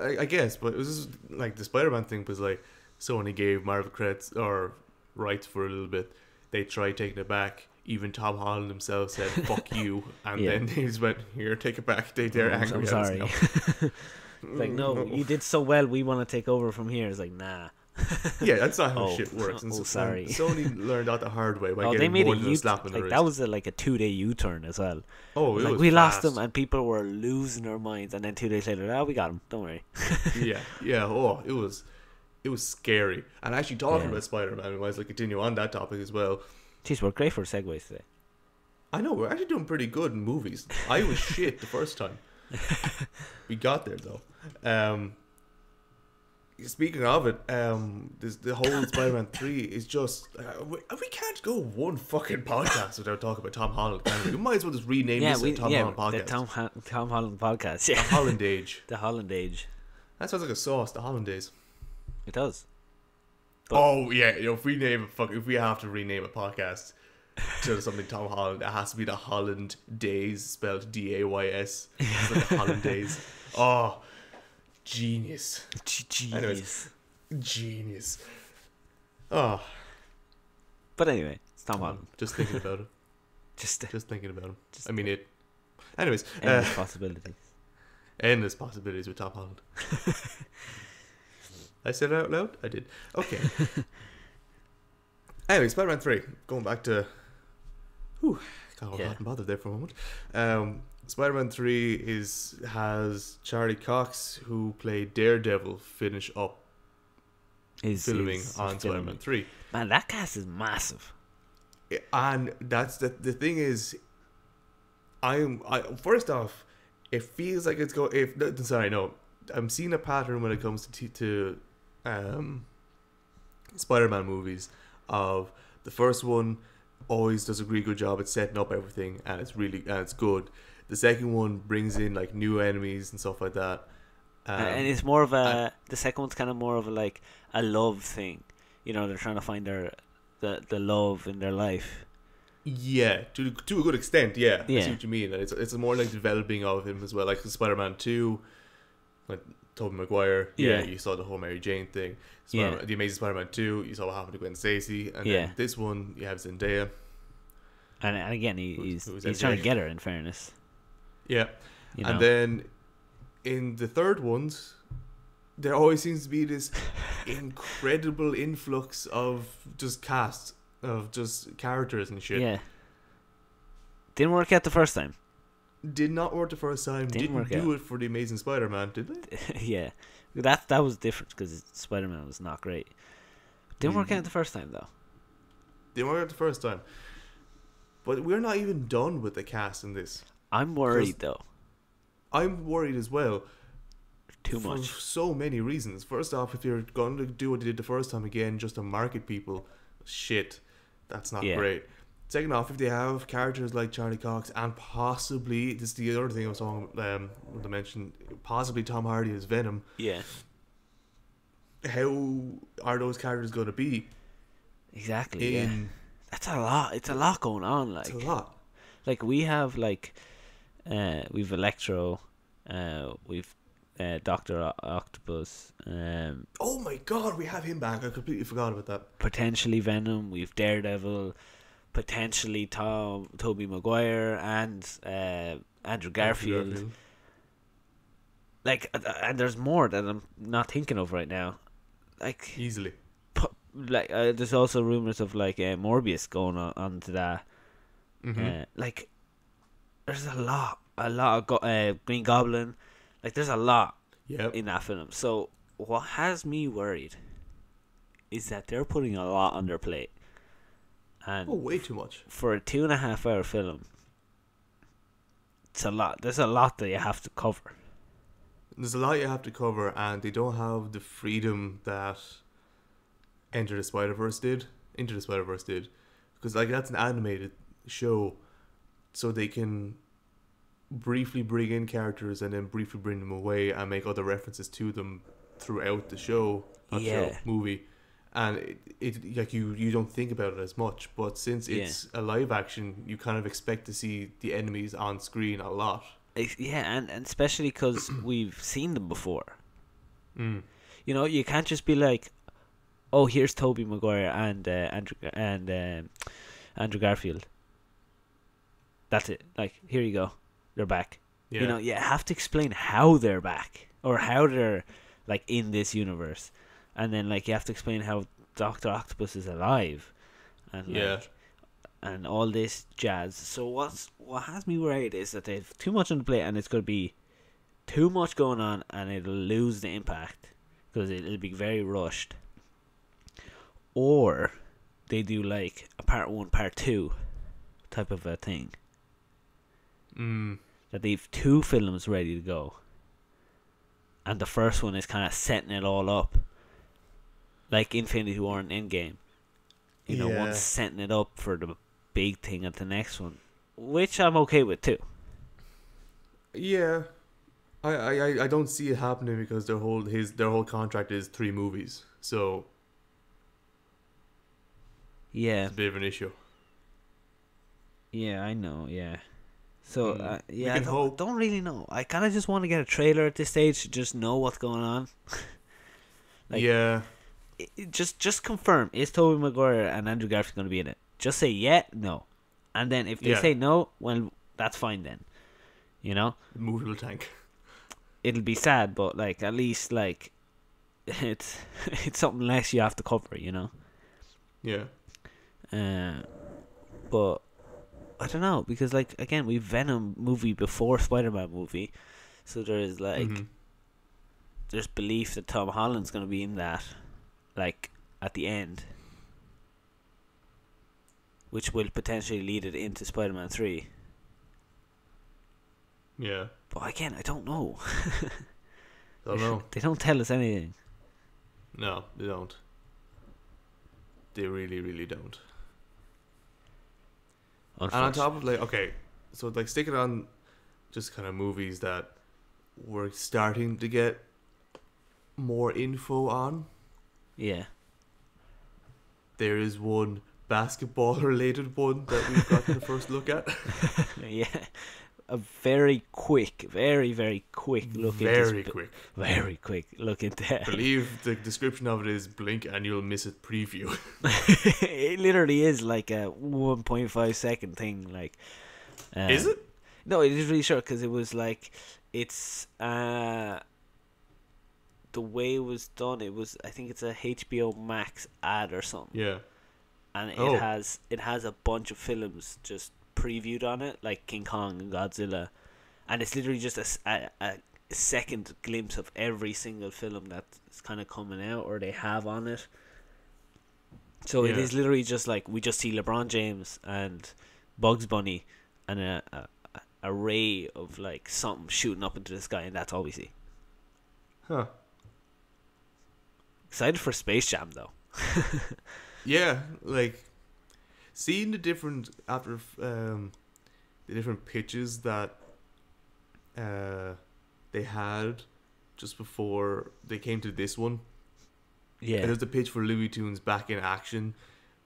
I, I guess, but it was just, like the Spider-Man thing was like Sony gave Marvel credits or rights for a little bit. They tried taking it back. Even Tom Holland himself said "fuck you," and Yeah. then they just went, "Here, take it back." They they're angry. I'm sorry. It's like, no, Mm, you did so well. We want to take over from here. It's like, nah. Yeah, that's not how Oh, shit works. And oh, so- sorry. Sony learned that the hard way by oh, they getting made more than a U. slap in the Like wrist. that was a, like a two day U turn as well. oh, like we lost them, and people were losing their minds. And then two days later, ah, we got them. Don't worry. yeah, yeah. Oh, it was, it was scary. And actually talking Yeah. about Spider-Man, we might as well continue on that topic as well. Jeez, we're great for segues today. I know we're actually doing pretty good in movies. I was shit the first time. we got there though. Um, speaking of it, um, this, the whole Spider-Man three is just uh, we, we can't go one fucking podcast without talking about Tom Holland. Can we? we might as well just rename yeah, this we Tom yeah Holland the podcast. Tom ha- Tom Holland podcast. the Holland Age. the Holland Age. That sounds like a sauce. The Hollandaise. It does. But- oh yeah, you know, if we name fuck, if we have to rename a podcast to something Tom Holland, it has to be the Holland Days, spelled D A Y S. It's like the Holland Days. Oh, genius, Genius. Anyways. genius. Oh, But anyway, it's Tom Holland. just thinking about it. Just Just thinking about him. Just I mean it. Anyways, endless uh, possibilities. endless possibilities with Tom Holland. I said it out loud. I did. Okay. anyway, Spider-Man Three. Going back to, whew, got all Yeah. hot and bothered there for a moment. Um, Spider-Man Three is has Charlie Cox who played Daredevil finish up Is filming is on. Spider-Man Three, Man, that cast is massive. and that's the the thing is, I'm I first off, it feels like it's go if sorry no, I'm seeing a pattern when it comes to t- to um Spider-Man movies of the first one always does a really good job at setting up everything and it's really and it's good. The second one brings in like new enemies and stuff like that. Um, and, it's more of a the second one's kind of more of a like a love thing. You know, they're trying to find their the the love in their life. Yeah, to to a good extent, yeah. I see what you mean. And it's it's more like developing of him as well. Like Spider Man two, like Tobey Maguire, yeah, Yeah. you saw the whole Mary Jane thing. Yeah. The Amazing Spider Man two, you saw what happened to Gwen Stacy, and Yeah. then this one you have Zendaya. And, and again, he, Who's- he's who's he's trying to get her. In fairness, Yeah, you know. and then in the third ones, there always seems to be this incredible influx of just cast of just characters and shit. yeah, didn't work out the first time. Did not work the first time. Didn't Didn't, work do out. it for the Amazing Spider Man, did they? yeah, that that was different because Spider Man was not great. Didn't work Mhm. out the first time though. Didn't work out the first time. But we're not even done with the cast in this. I'm worried though. I'm worried as well. Too for much. so many reasons. First off, if you're going to do what they did the first time again, just to market people, shit, that's not Yeah. great. Second off, if they have characters like Charlie Cox and possibly this is the other thing I was talking um to mention, possibly Tom Hardy as Venom. Yeah, How are those characters going to be exactly. Yeah, that's a lot. It's a lot going on. Like, It's a lot. like we have like uh we've electro uh we've uh doctor O- octopus um Oh my god, we have him back. I completely forgot about that. potentially venom we've daredevil potentially tom tobey maguire and uh andrew garfield, like, uh, and there's more that I'm not thinking of right now. Like, Easily. like uh, there's also rumors of like uh, Morbius going on onto that. Mm-hmm. Uh, like, there's a lot, a lot of go- uh, Green Goblin. Like, there's a lot yep. in that film. So what has me worried is that they're putting a lot on their plate, and Oh, way too much. for a two and a half hour film, it's a lot. There's a lot that you have to cover. There's a lot you have to cover, and they don't have the freedom that Enter the Spider Verse did. Into the Spider Verse did, because like that's an animated show, so they can briefly bring in characters and then briefly bring them away and make other references to them throughout the show, not show movie, and it, it like you you don't think about it as much. But since Yeah. it's a live action, you kind of expect to see the enemies on screen a lot. Yeah, and, and especially because we've seen them before. Mm. You know, you can't just be like, "Oh, here's Tobey Maguire and uh, Andrew and um, Andrew Garfield." That's it. Like, here you go, they're back. Yeah. You know, you have to explain how they're back or how they're like in this universe, and then like you have to explain how Doctor Octopus is alive, and like, Yeah. and all this jazz. So what's what has me worried is that they've too much on the plate, and it's going to be too much going on, and it'll lose the impact because it'll be very rushed. Or they do like a part one, part two type of a thing Mm. that they've two films ready to go, and the first one is kind of setting it all up, like Infinity War and Endgame. You know, Yeah. one's setting it up for the big thing at the next one, which I'm okay with too. Yeah, I, I I- don't see it happening because their whole his their whole contract is three movies, so Yeah, it's a bit of an issue. yeah, I know, yeah. So Mm, uh, yeah, I don't, hope. don't really know. I kind of just want to get a trailer at this stage to just know what's going on. Like- yeah, just just confirm is Tobey Maguire and Andrew Garfield going to be in it? Just say yeah, no, and then if they Yeah. say no, well, that's fine then. You know, move to the tank. it'll be sad, but like at least like it's it's something less you have to cover. You know, Yeah, uh, but I don't know because like again we Venom movie before Spider Man movie, so there is like Mhm. there's belief that Tom Holland's going to be in that, like at the end, which will potentially lead it into Spider-Man Three. yeah. But again, I don't know. Don't know. they don't tell us anything. No, they don't. They really, really don't. And on top of like, okay, so like sticking on just kind of movies that we're starting to get more info on. Yeah, There is one basketball related one that we've gotten the first look at. yeah, a very quick, very very quick look Very quick. very quick look into. I believe the description of it is blink and you'll miss it preview. it literally is like a 1.5 second thing. Like, uh, is it? No, it is really short because it was like it's uh the way it was done. It was I think it's a HBO Max ad or something, Yeah. and it Oh. has it has a bunch of films just previewed on it, like King Kong and Godzilla, and it's literally just a a second glimpse of every single film that's kind of coming out or they have on it. So it Yeah. is literally just like we just see LeBron James and Bugs Bunny and a, a, a array of like something shooting up into the sky, and that's all we see. Huh. Excited for Space Jam though. Yeah, like seeing the different after um the different pitches that uh they had just before they came to this one. Yeah, And there's the pitch for Looney Tunes back in action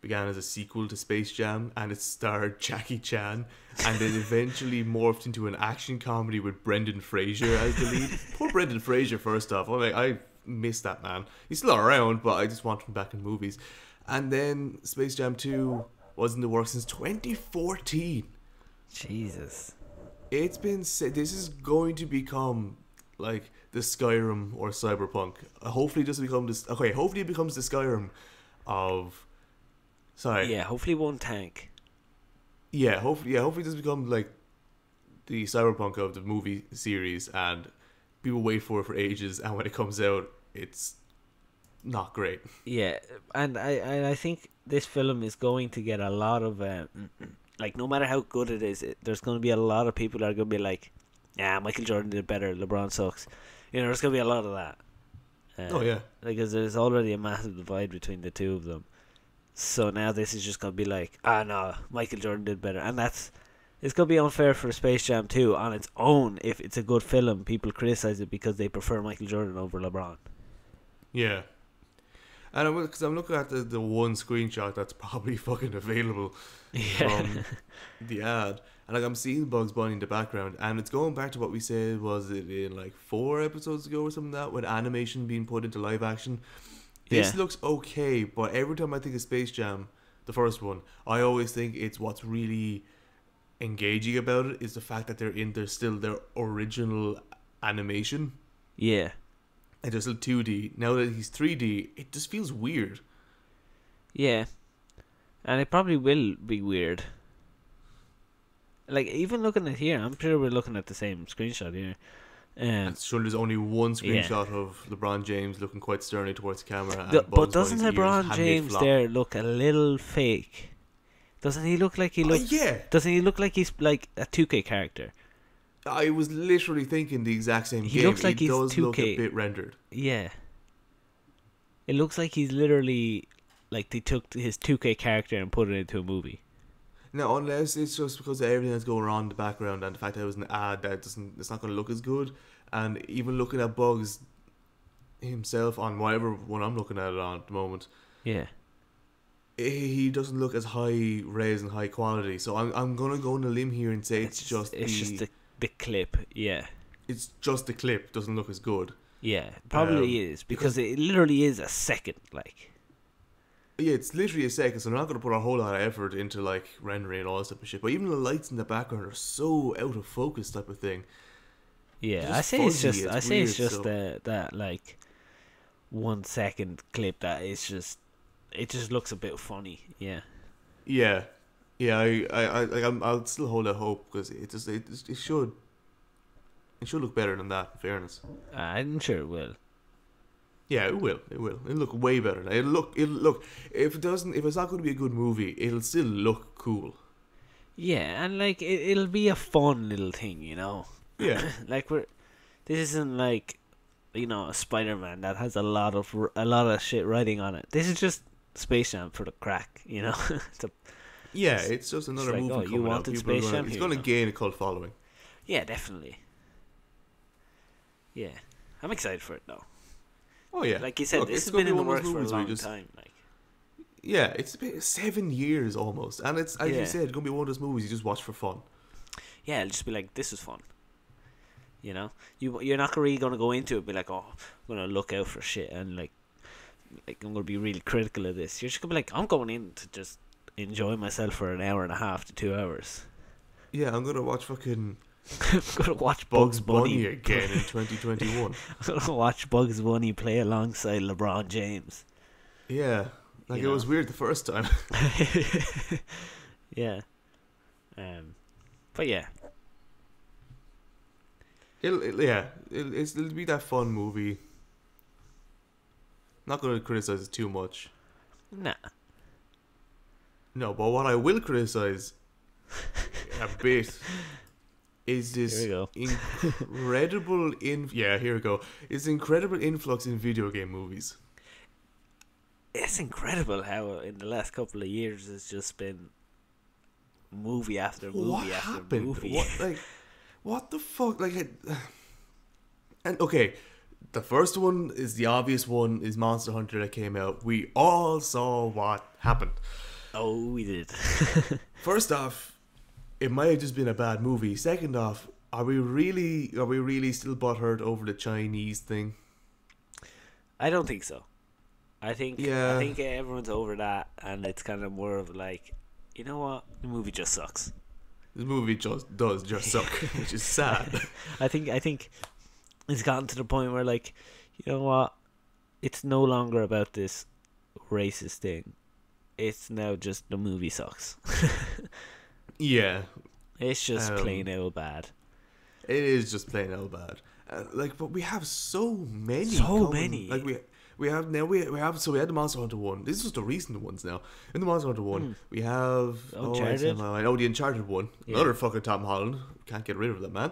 began as a sequel to Space Jam and it starred Jackie Chan and then eventually morphed into an action comedy with Brendan Fraser as the lead. Poor Brendan Fraser first off. I'm like I miss that man. He's still around, but I just want him back in movies. And then Space Jam 2 was in the works since 2014. Jesus. It's been sa- this is going to become like the Skyrim or Cyberpunk. Hopefully, it doesn't become this. Okay, hopefully, it becomes the Skyrim of. Sorry. Yeah, hopefully it won't tank. Yeah. Hopefully, yeah. Hopefully, it doesn't become like the Cyberpunk of the movie series, and people wait for it for ages, and when it comes out, it's not great. Yeah, and I and I think this film is going to get a lot of uh, like no matter how good it is, it, there's going to be a lot of people that are going to be like, "Yeah, Michael Jordan did better. LeBron sucks." You know, there's going to be a lot of that. Uh, oh yeah. because there's already a massive divide between the two of them. So now this is just going to be like, ah, no, Michael Jordan did better, and that's it's going to be unfair for Space Jam 2 on its own. If it's a good film, people criticize it because they prefer Michael Jordan over LeBron. Yeah. And I'm because I'm looking at the, the one screenshot that's probably fucking available Yeah. from the ad, and like I'm seeing Bugs Bunny in the background, and it's going back to what we said was it in like four episodes ago or something like that with animation being put into live action. This Yeah. looks okay, but every time I think of Space Jam, the first one, I always think it's what's really engaging about it is the fact that they're in their still their original animation. yeah. And they're still 2D. Now that he's 3D, it just feels weird. Yeah. And it probably will be weird. Like even looking at here, I'm sure we're looking at the same screenshot here. Um, And sure, there's only one Yeah. screenshot of LeBron James looking quite sternly towards the camera. The- but doesn't LeBron James there look a little fake? Doesn't he look like he Oh, looks? yeah, Doesn't he look like he's like a 2K character? I was literally thinking the exact same He game. looks like he he's does look 2K. a bit rendered. Yeah. It looks like he's literally like they took his 2K character and put it into a movie. No, unless it's just because of everything that's going on in the background and the fact that it was an ad that doesn't, it's not going to look as good. And even looking at Bugs himself on whatever one I'm looking at it on at the moment, Yeah. he doesn't look as high res and high quality. So I'm I'm gonna go on a limb here and say it's, just it's the, just the the clip. Yeah. it's just the clip doesn't look as good. Yeah, probably Um, is because, it literally is a second. Like, Yeah, it's literally a second, so I'm not going to put a whole lot of effort into like rendering and all this type of shit. But even the lights in the background are so out of focus type of thing. yeah, I just say it's just, it's I say it's just that that like one second clip that is just, it just looks a bit funny. Yeah, Yeah, yeah, I, I, I like, I'm, I'll still hold out hope because it just, it, it should, it should look better than that. In fairness, uh, I'm sure it will. yeah, it will, it will. It'll look way better. It'll look, it'll look. If it doesn't, if it's not going to be a good movie, it'll still look cool. Yeah, and like it, it'll be a fun little thing, you know. Yeah, like we're, this isn't like, you know, a Spider-Man that has a lot of a lot of shit writing on it. This is just Space Jam for the crack, you know. It's a- yeah, it's just another like, movie oh, you coming out. wanted People are Space Jam? it's going to gain a cult following. yeah, definitely. Yeah, I'm excited for it though. Oh yeah, Like you said, Look, this has been be in the works for a movies where you long just- time. Like, Yeah, it's been seven years almost, and it's as Yeah. you said, it's gonna be one of those movies you just watch for fun. yeah, it'll just be like this is fun. You know, you you're not really gonna go into it be like, oh, I'm gonna look out for shit and like, like I'm gonna be really critical of this. You're just gonna be like, I'm going in to just enjoy myself for an hour and a half to two hours. Yeah, I'm gonna watch fucking I'm gonna watch Bugs Bugs Bunny Bunny again in 2021. I'm gonna watch Bugs Bunny play alongside LeBron James. Yeah, like You it was weird the first time. yeah. Um, but yeah, It'll, it'll yeah, it'll, it'll be that fun movie. Not gonna criticize it too much. nah. No, but what I will criticize a bit is this incredible in yeah here we go. It's incredible influx in video game movies. It's incredible how in the last couple of years it's just been movie after movie what after happened? movie. What like what the fuck? Like it, and okay, the first one is the obvious one is Monster Hunter that came out. We all saw what happened. Oh, we did. First off, it might have just been a bad movie. Second off, are we really are we really still butthurt over the Chinese thing? I don't think so. I think Yeah. I think everyone's over that, and it's kind of more of like, you know what, the movie just sucks. This movie just does just suck, which is sad. I think I think it's gotten to the point where like, you know what? It's no longer about this racist thing. It's now just the movie sucks. Yeah, it's just Um, plain old bad. it is just plain old bad. Uh, like, but we have so many. So common- many. Like we. We have now we, we have so we had the Monster Hunter one. This is just the recent ones now. In the Monster Hunter one, Hmm. we have oh, Uncharted? in my mind. oh the Uncharted one. Yeah. Another fucking Tom Holland. Can't get rid of that man.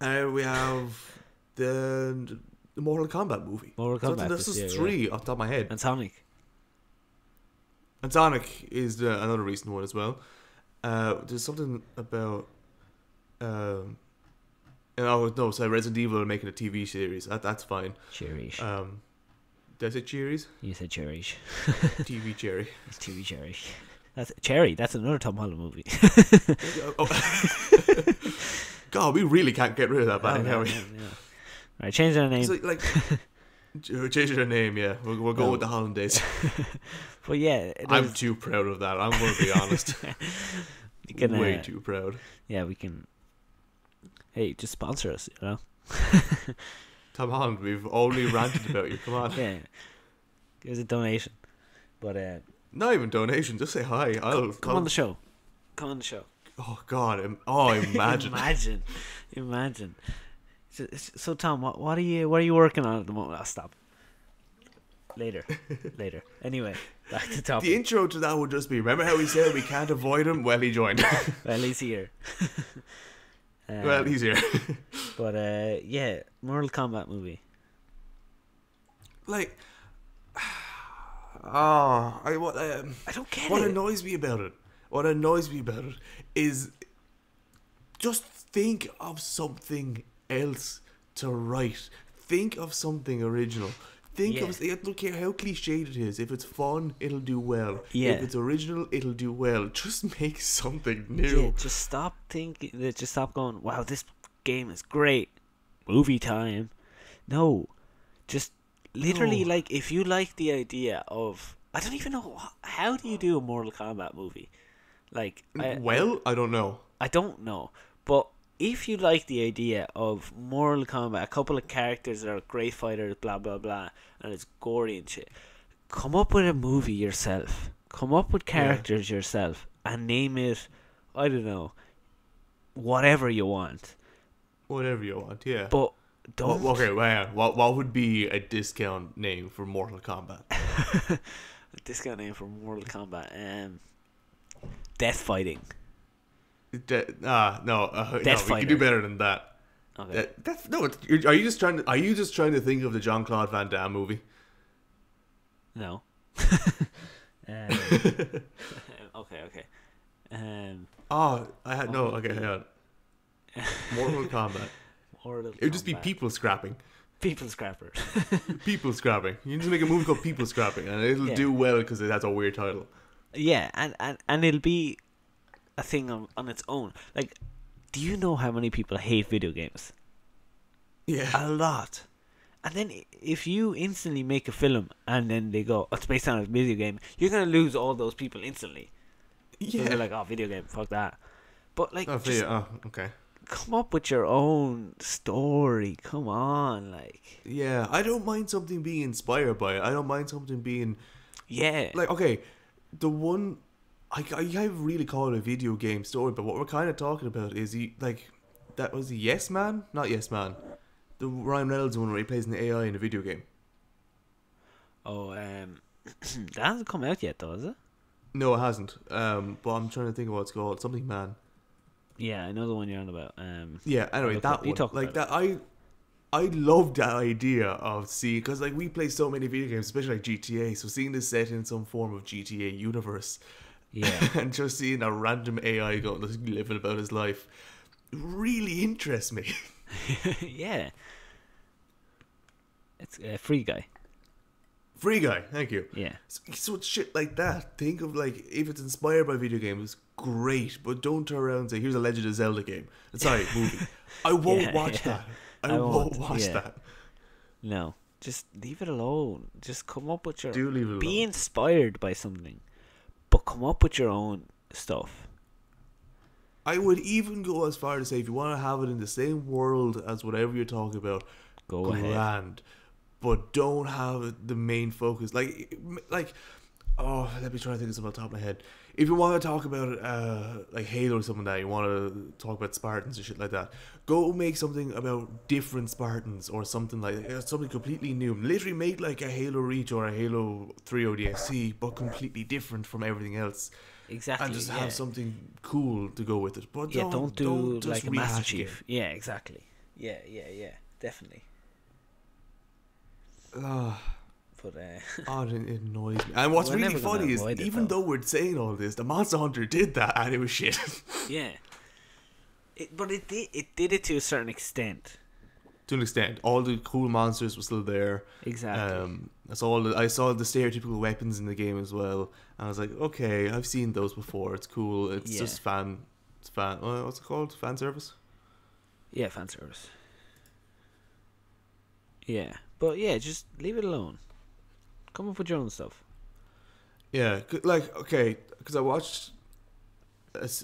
Uh, we have the, the Mortal Kombat movie. Mortal So Kombat that's this year, three off the top of my head. And Sonic. And Sonic is the, another recent one as well. Uh, there's something about. Um, oh no! So Resident Evil are making a TV series. That that's fine. Cherish. Um, did I say Cherries? you said Cherish. TV Cherry. It's TV Cherish. That's Cherry. That's another Tom Holland movie. oh. God, we really can't get rid of that Oh, band, no, can we? no, no. Right, change their name. So, like, ch- change their name. Yeah, we'll, we'll go No. with the Hollandaise. But yeah, I'm too proud of that. I'm going to be honest. you can, Way uh, too proud. Yeah, we can. Hey, just sponsor us, you know? Tom Holland, we've only ranted about you. Come on. Yeah. Give us a donation. But uh, Not even donation. Just say hi. I'll come I'll- on the show. Come on the show. Oh God! Oh, imagine. imagine, imagine. So, so Tom, what what are you what are you working on at the moment? I'll stop. Later, later. Anyway, back to the intro to that would just be: Remember how we said we can't avoid him? Well, he joined. well, he's here. well, Um, he's here. But uh, yeah, Mortal Kombat movie. like, oh, I what um, I don't get what it. annoys me about it. What annoys me about it is just think of something else to write. Think of something original. Think of I don't care how cliched it is. If it's fun, it'll do well. Yeah. If it's original, it'll do well. Just make something Yeah, new. just stop thinking. uh, Just stop going. Wow, this game is great. Movie time. No, just literally No. like if you like the idea of I don't even know how do you do a Mortal Kombat movie. Like I, well, I don't know. I don't know, but if you like the idea of Mortal Kombat, a couple of characters that are great fighters, blah blah blah, and it's gory and shit, come up with a movie yourself. Come up with characters yourself and name it. I don't know, whatever you want, Whatever you want, yeah. but don't. Well, okay, well, what what would be a discount name for Mortal Kombat? a discount name for Mortal Kombat. Um, death fighting. Ah, no, uh, no, we can do better than that. Okay. That, no. it's- you're- you just trying to? Are you just trying to think of the John Claude Van Damme movie? No. um, okay, okay. Um, Oh, I had no. Okay, hang on. Mortal Kombat. Mortal It would just be people scrapping. People scrappers. People scrapping. You need to make a movie called People Scrapping, and it'll Yeah. do well because it has a weird title. yeah, and, and, and it'll be a thing on, on its own. Like, do you know how many people hate video games? Yeah. A lot. And then if you instantly make a film and then they go, oh, it's based on a video game, you're going to lose all those people instantly. So yeah. they're like, oh, video game, fuck that. But, like, oh, just. Oh, okay. come up with your own story. Come on, like, Yeah, I don't mind something being inspired by it. I don't mind something being yeah. like okay, the one I I can't really call it a video game story, but what we're kind of talking about is he like that was Yes Man, not Yes Man, the Ryan Reynolds one where he plays an AI in a video game. oh, um, that hasn't come out yet, though, is it? No, it hasn't. Um, but I'm trying to think of what it's called. Something Man. Yeah, I know the one you're on about. Um, Yeah. Anyway, that one. talk like that, I. I love that idea of see because like we play so many video games, especially like GTA. So seeing this set in some form of GTA universe, yeah. and just seeing a random AI going living about his life really interests me. yeah. It's a free guy. Free guy, thank you. Yeah. So, so it's shit like that. Think of like if it's inspired by video games, great, but don't turn around and say, "Here's a Legend of Zelda game." Sorry, movie. I won't Yeah, watch yeah. that. I, I won't, won't, watch yeah. that. No. Just leave it alone. Just come up with your. Do leave it Be alone. inspired by something, but come up with your own stuff. I would even go as far to say, if you want to have it in the same world as whatever you're talking about, Go ahead. grand, but don't have the main focus. Like, like, oh, let me try to think of something on top of my head. If you want to talk about uh, like Halo or something like that, you want to talk about Spartans and shit like that, go make something about different Spartans or something like uh, something completely new. Literally make like a Halo Reach or a Halo 3 ODST, but completely different from everything else. Exactly. and just yeah. have something cool to go with it. But yeah, don't, don't do just like a Master rehash it. Chief. Yeah, exactly. Yeah, yeah, yeah. Definitely. Ah. But uh, Oh, it, it annoys me. And what's really funny is, it, even though. though we're saying all this, the Monster Hunter did that, and it was shit. yeah. It, but it did it did it to a certain extent. to an extent, all the cool monsters were still there. Exactly. Um, I saw the, I saw the stereotypical weapons in the game as well. And I was like, okay, I've seen those before. It's cool. It's Yeah. just fan, it's fan. Uh, what's it called? Fan service. yeah, fan service. Yeah, but yeah, just leave it alone. Come up with your own stuff. Yeah, like okay, because I watched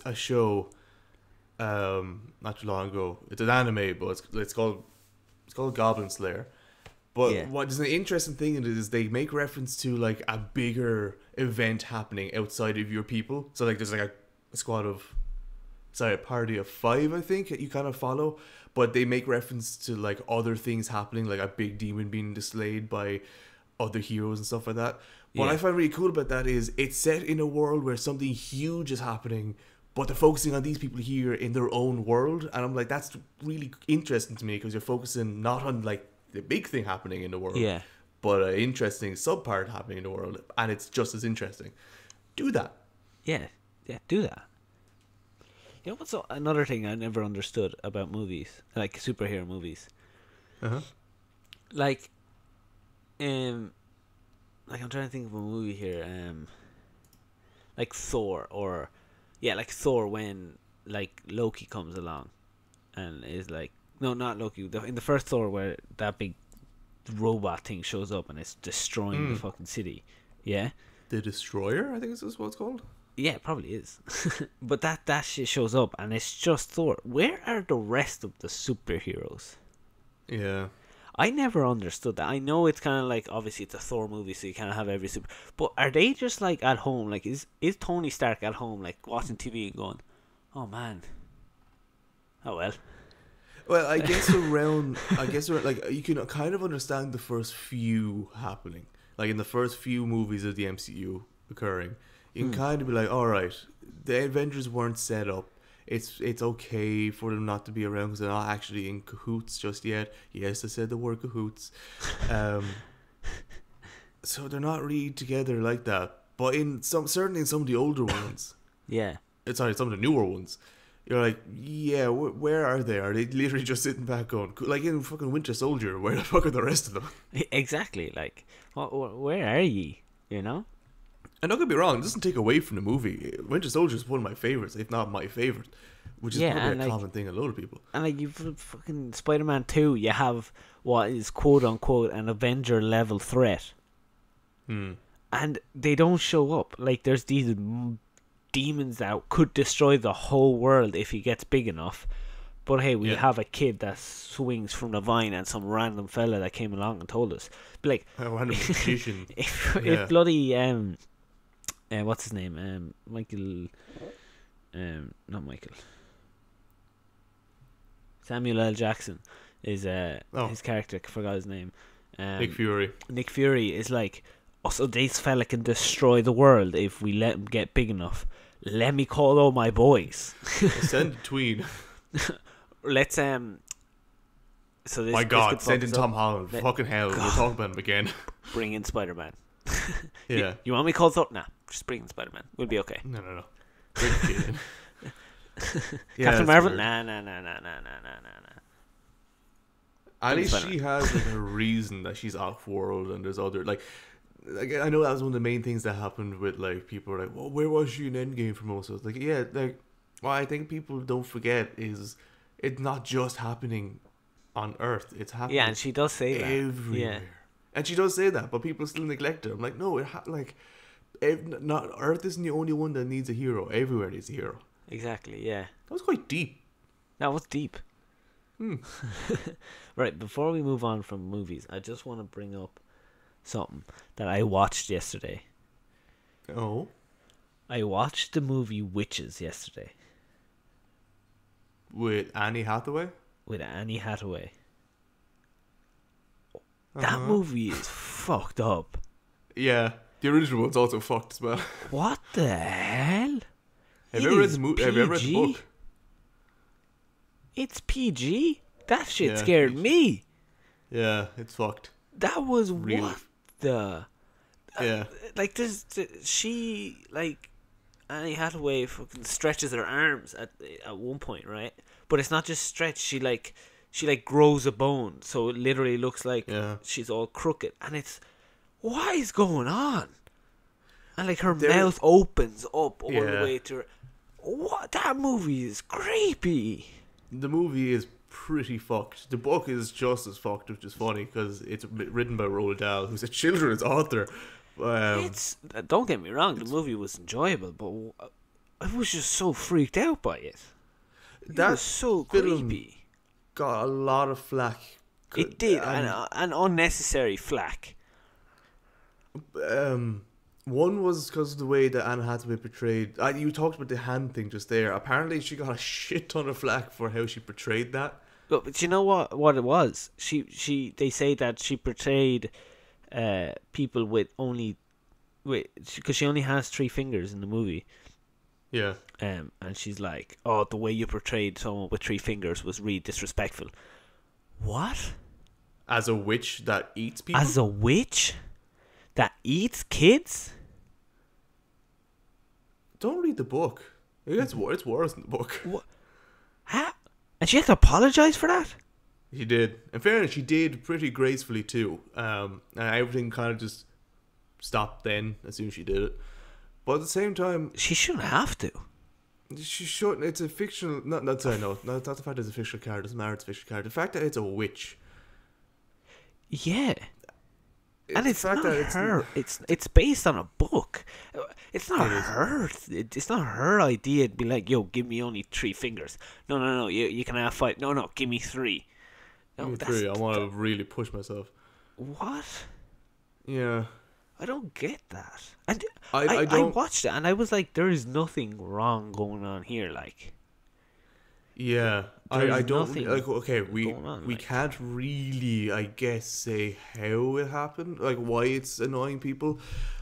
a show um not too long ago. It's an anime, but it's it's called it's called Goblin Slayer. But Yeah. what is an interesting thing in it is they make reference to like a bigger event happening outside of your people. So like there's like a, a squad of sorry, a party of five, I think, that you kind of follow. But they make reference to like other things happening, like a big demon being displayed by other heroes and stuff like that. What I find really cool about that is it's set in a world where something huge is happening, but they're focusing on these people here in their own world. And I'm like, that's really interesting to me because you're focusing not on like the big thing happening in the world, Yeah. but an interesting subpart happening in the world, and it's just as interesting. Do that. Yeah, yeah, do that. You know what's another thing I never understood about movies, like superhero movies, Uh-huh. like, um, like I'm trying to think of a movie here, um, like Thor or, yeah, like Thor when like Loki comes along, and is like no, not Loki. The, in the first Thor where that big robot thing shows up and it's destroying the Mm. fucking city, yeah. The Destroyer, I think is what it's called. Yeah, it probably is. but that that shit shows up and it's just Thor. Where are the rest of the superheroes? Yeah. I never understood that. I know it's kind of like obviously it's a Thor movie, so you kind of have every super. But are they just like at home? Like is is Tony Stark at home, like watching TV and going, "Oh man, oh well." Well, I guess around, I guess around, like you can kind of understand the first few happening, like in the first few movies of the MCU occurring. You can Hmm. kind of be like, all right, the Avengers weren't set up. It's it's okay for them not to be around because they're not actually in cahoots just yet. Yes, I said the word cahoots. Um, so they're not really together like that. But in some, certainly in some of the older ones, Yeah, uh, sorry, some of the newer ones, you're like, yeah, wh- where are they? Are they literally just sitting back on, like in fucking Winter Soldier? Where the fuck are the rest of them? exactly. Like, wh- wh- where are ye? You know? And don't get me wrong, it doesn't take away from the movie. Winter Soldier is one of my favorites, if not my favorite, which is Yeah, probably a like- common thing a lot of people. And like you've fucking Spider Man Two, you have what is quote unquote an Avenger level threat. Hmm. and they don't show up. Like there's these demons that could destroy the whole world if he gets big enough. But hey, we Yeah. have a kid that swings from the vine, and some random fella that came along and told us. But like, A random magician. if Yeah. if bloody um, uh, what's his name? Um, Michael, um, not Michael. Samuel L. Jackson is uh Oh. his character. I forgot his name. Um, Nick Fury. Nick Fury is like, oh, so this fella can destroy the world if we let him get big enough. Let me call all my boys. Send a tweet. Let's um. So this, My God, could send in up. Tom Holland. Let- Fucking hell, we're talking about him again. Bring in Spider Man. yeah. You, want me to call Thor? Nah, just bring in Spider Man. We'll be okay. No, no, no. Yeah, Captain Marvel? Weird. Nah, nah, nah, nah, nah, nah, nah, nah. At least she has like, a reason that she's off world and there's other like like I know that was one of the main things that happened with like people are like, Well, where was she in Endgame for most of it? Like, yeah, like what I think people don't forget is it's not just happening on Earth, it's happening Yeah, and she does say everywhere. that everywhere. Yeah. And she does say that, but people still neglect her. I'm like, no, it ha- like not Earth isn't the only one that needs a hero. Everywhere needs a hero. Exactly, yeah. That was quite deep. That was deep. Hmm. right, before we move on from movies, I just want to bring up something that I watched yesterday. Oh. I watched the movie Witches yesterday With Annie Hathaway? with Annie Hathaway. That Uh-huh. movie is fucked up. Yeah. The original one's also fucked as well. What the hell? Have you ever read the movie? Have you ever read the book? It's PG. That shit Yeah, scared me. Yeah, it's fucked. That was Really? what the uh, Yeah. like this. th- She like Annie Hathaway fucking stretches her arms at at one point, right? But it's not just stretch. She like she like grows a bone, so it literally looks like Yeah. she's all crooked, and it's what is going on? And like her mouth opens up all the way to her. What that movie is creepy. The movie is pretty fucked. The book is just as fucked, which is funny because it's written by Roald Dahl, who's a children's author. Um, it's don't get me wrong, the movie was enjoyable, but I was just so freaked out by it. That's so creepy. got a lot of flack. It did, And, and uh, an unnecessary flack. Um, one was because of the way that Anne Hathaway portrayed. Uh, you talked about the hand thing just there. Apparently, she got a shit ton of flack for how she portrayed that. But, but you know what? What it was? She she they say that she portrayed uh, people with only wait because she only has three fingers in the movie. Yeah. Um, and she's like, "Oh, the way you portrayed someone with three fingers was really disrespectful." What? As a witch that eats people. As a witch that eats kids? Don't read the book. It gets worse. It's worse in the book. What? How? And she had to apologize for that? She did. In fairness, she did pretty gracefully too. Um, and everything kind of just stopped then as soon as she did it. But at the same time, She shouldn't have to. she shouldn't. It's a fictional. Not not sorry, no, not, not the fact that it's a fictional character. It doesn't matter. It's a fictional character. The fact that it's a witch. Yeah. And the it's fact not that it's- her. It's it's based on a book. It's not It her. It's not her idea to be like, "Yo, give me only three fingers." No, no, no. You you can have five. No, no. Give me three. No, Give me three. I want to really push myself. what? Yeah. I don't get that. And I- I, I I, watched it and I was like, there is nothing wrong going on here. Like, Yeah, I, I don't like. Okay, we on, we like- can't really, I guess, say how it happened, like why it's annoying people.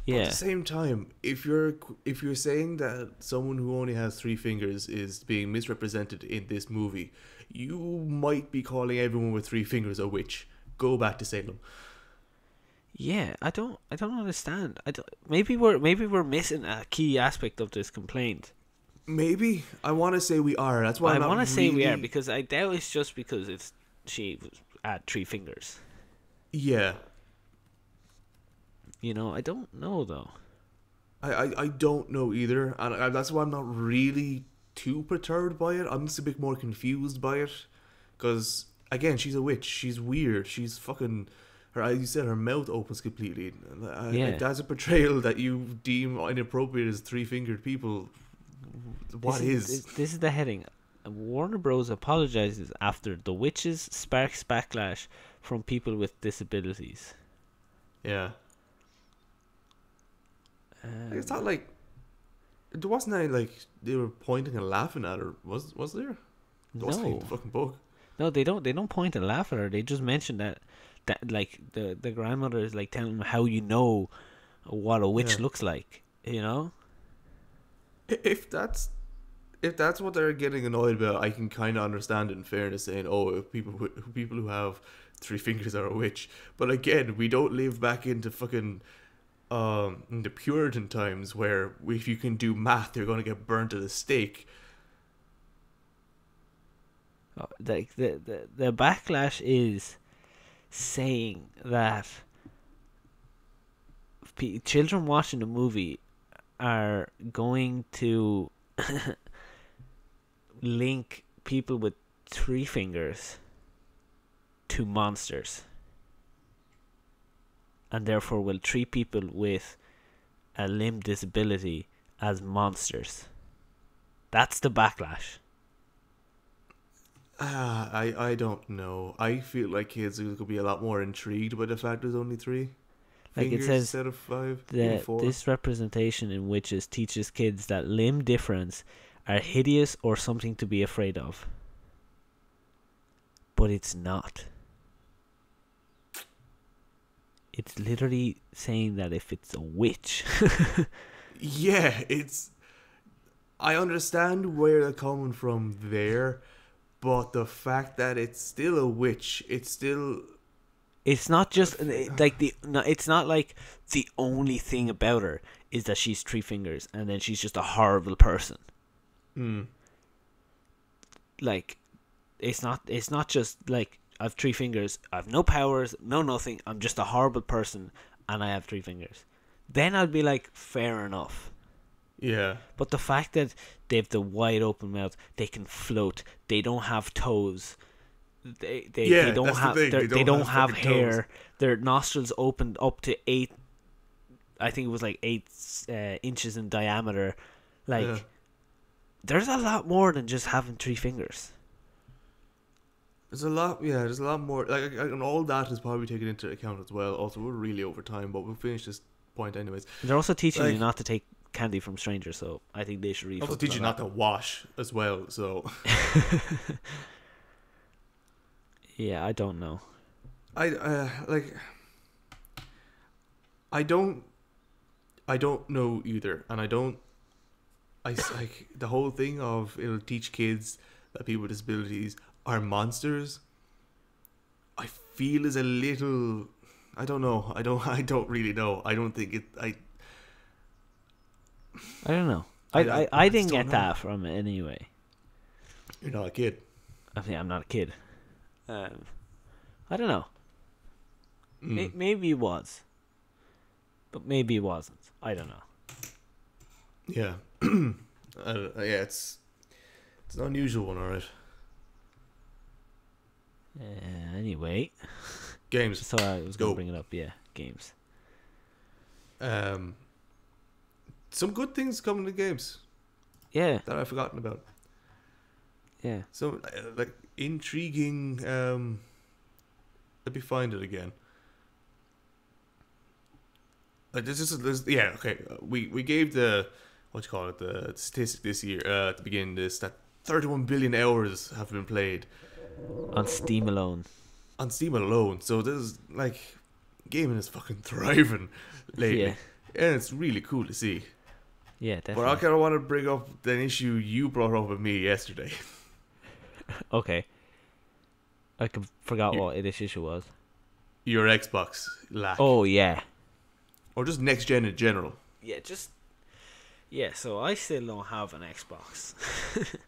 But Yeah. at the same time, if you're if you're saying that someone who only has three fingers is being misrepresented in this movie, you might be calling everyone with three fingers a witch. Go back to Salem. yeah, I don't, I don't understand. I don't, maybe we're maybe we're missing a key aspect of this complaint. Maybe I want to say we are. That's why I want to say we are because I doubt it's just because it's she at three fingers. yeah. You know, I don't know though. I, I, I don't know either, and I, that's why I'm not really too perturbed by it. I'm just a bit more confused by it, because again, she's a witch. She's weird. She's fucking. Her, as you said, her mouth opens completely. Uh, Yeah. That's a portrayal that you deem inappropriate as three fingered people, what this is? This, this is the heading. Warner Bros. apologizes after The Witches sparks backlash from people with disabilities. Yeah, Um, it's not like there wasn't any like they were pointing and laughing at her. Was was there? There wasn't in no, the fucking book. no, they don't. They don't point and laugh at her. They just mention that, that like the the grandmother is like telling them how you know what a witch Yeah. looks like. You know. If that's if that's what they're getting annoyed about, I can kind of understand. In fairness, saying, "Oh, people who, people who have three fingers are a witch," but again, we don't live back into fucking um in the Puritan times where if you can do math, you're gonna get burnt at the stake. Uh, Like the, the the backlash is saying that children watching the movie are going to link people with three fingers to monsters. And therefore will treat people with a limb disability as monsters. That's the backlash. Ah, I I don't know. I feel like kids could be a lot more intrigued by the fact there's only three Like it says instead of five. four. this representation in witches teaches kids that limb difference are hideous or something to be afraid of. But it's not. It's literally saying that if it's a witch, Yeah, it's. I understand where they're coming from there, but the fact that it's still a witch, it's still. It's not just like the. No, it's not like the only thing about her is that she's three fingers and then she's just a horrible person. Mm, like it's not it's not just like I've three fingers, I've no powers, no nothing, I'm just a horrible person and I have three fingers. Then I'd be like, fair enough. yeah. But the fact that they've the wide open mouth, they can float, they don't have toes. They they, Yeah, they don't that's the have they're- they they don't don't, have have, fucking toes. hair. Their nostrils opened up to eight. I think it was like eight uh, inches in diameter. Like Yeah. there's a lot more than just having three fingers. There's a lot, yeah. There's a lot more, like, and all that is probably taken into account as well. Also, we're really over time, but we'll finish this point anyways. They're also teaching you not to take candy from strangers, so I think they should read. Also, teach you not to wash as well. So Yeah, I don't know. I uh, like. I don't. I don't know either, and I don't. I like the whole thing of it'll teach kids that people with disabilities are monsters. I feel is a little. I don't know. I don't. I don't really know. I don't think it. I. I don't know. I- I I- I, didn't get know. that from it anyway. You're not a kid. I mean, I'm not a kid. Um, I don't know. Mm. maybe it was, but maybe it wasn't. I don't know. Yeah. Don't, yeah. It's. It's an unusual one, alright. Uh, anyway, Games. so I was gonna Go. bring it up. Yeah, games. Um. Some good things coming to games Yeah, that I've forgotten about. yeah. So uh, like intriguing. Um, let me find it again. Like this is this yeah okay we we gave the what you call it the statistic this year uh, at the beginning this that 31 billion hours have been played On Steam alone. on Steam alone. So this is like gaming is fucking thriving lately, Yeah, and it's really cool to see. yeah, But I kind of want to bring up an issue you brought up with me yesterday. Okay. I forgot You- what this issue was. Your Xbox lack, Oh yeah, or just next gen in general. yeah. Just yeah. So I still don't have an Xbox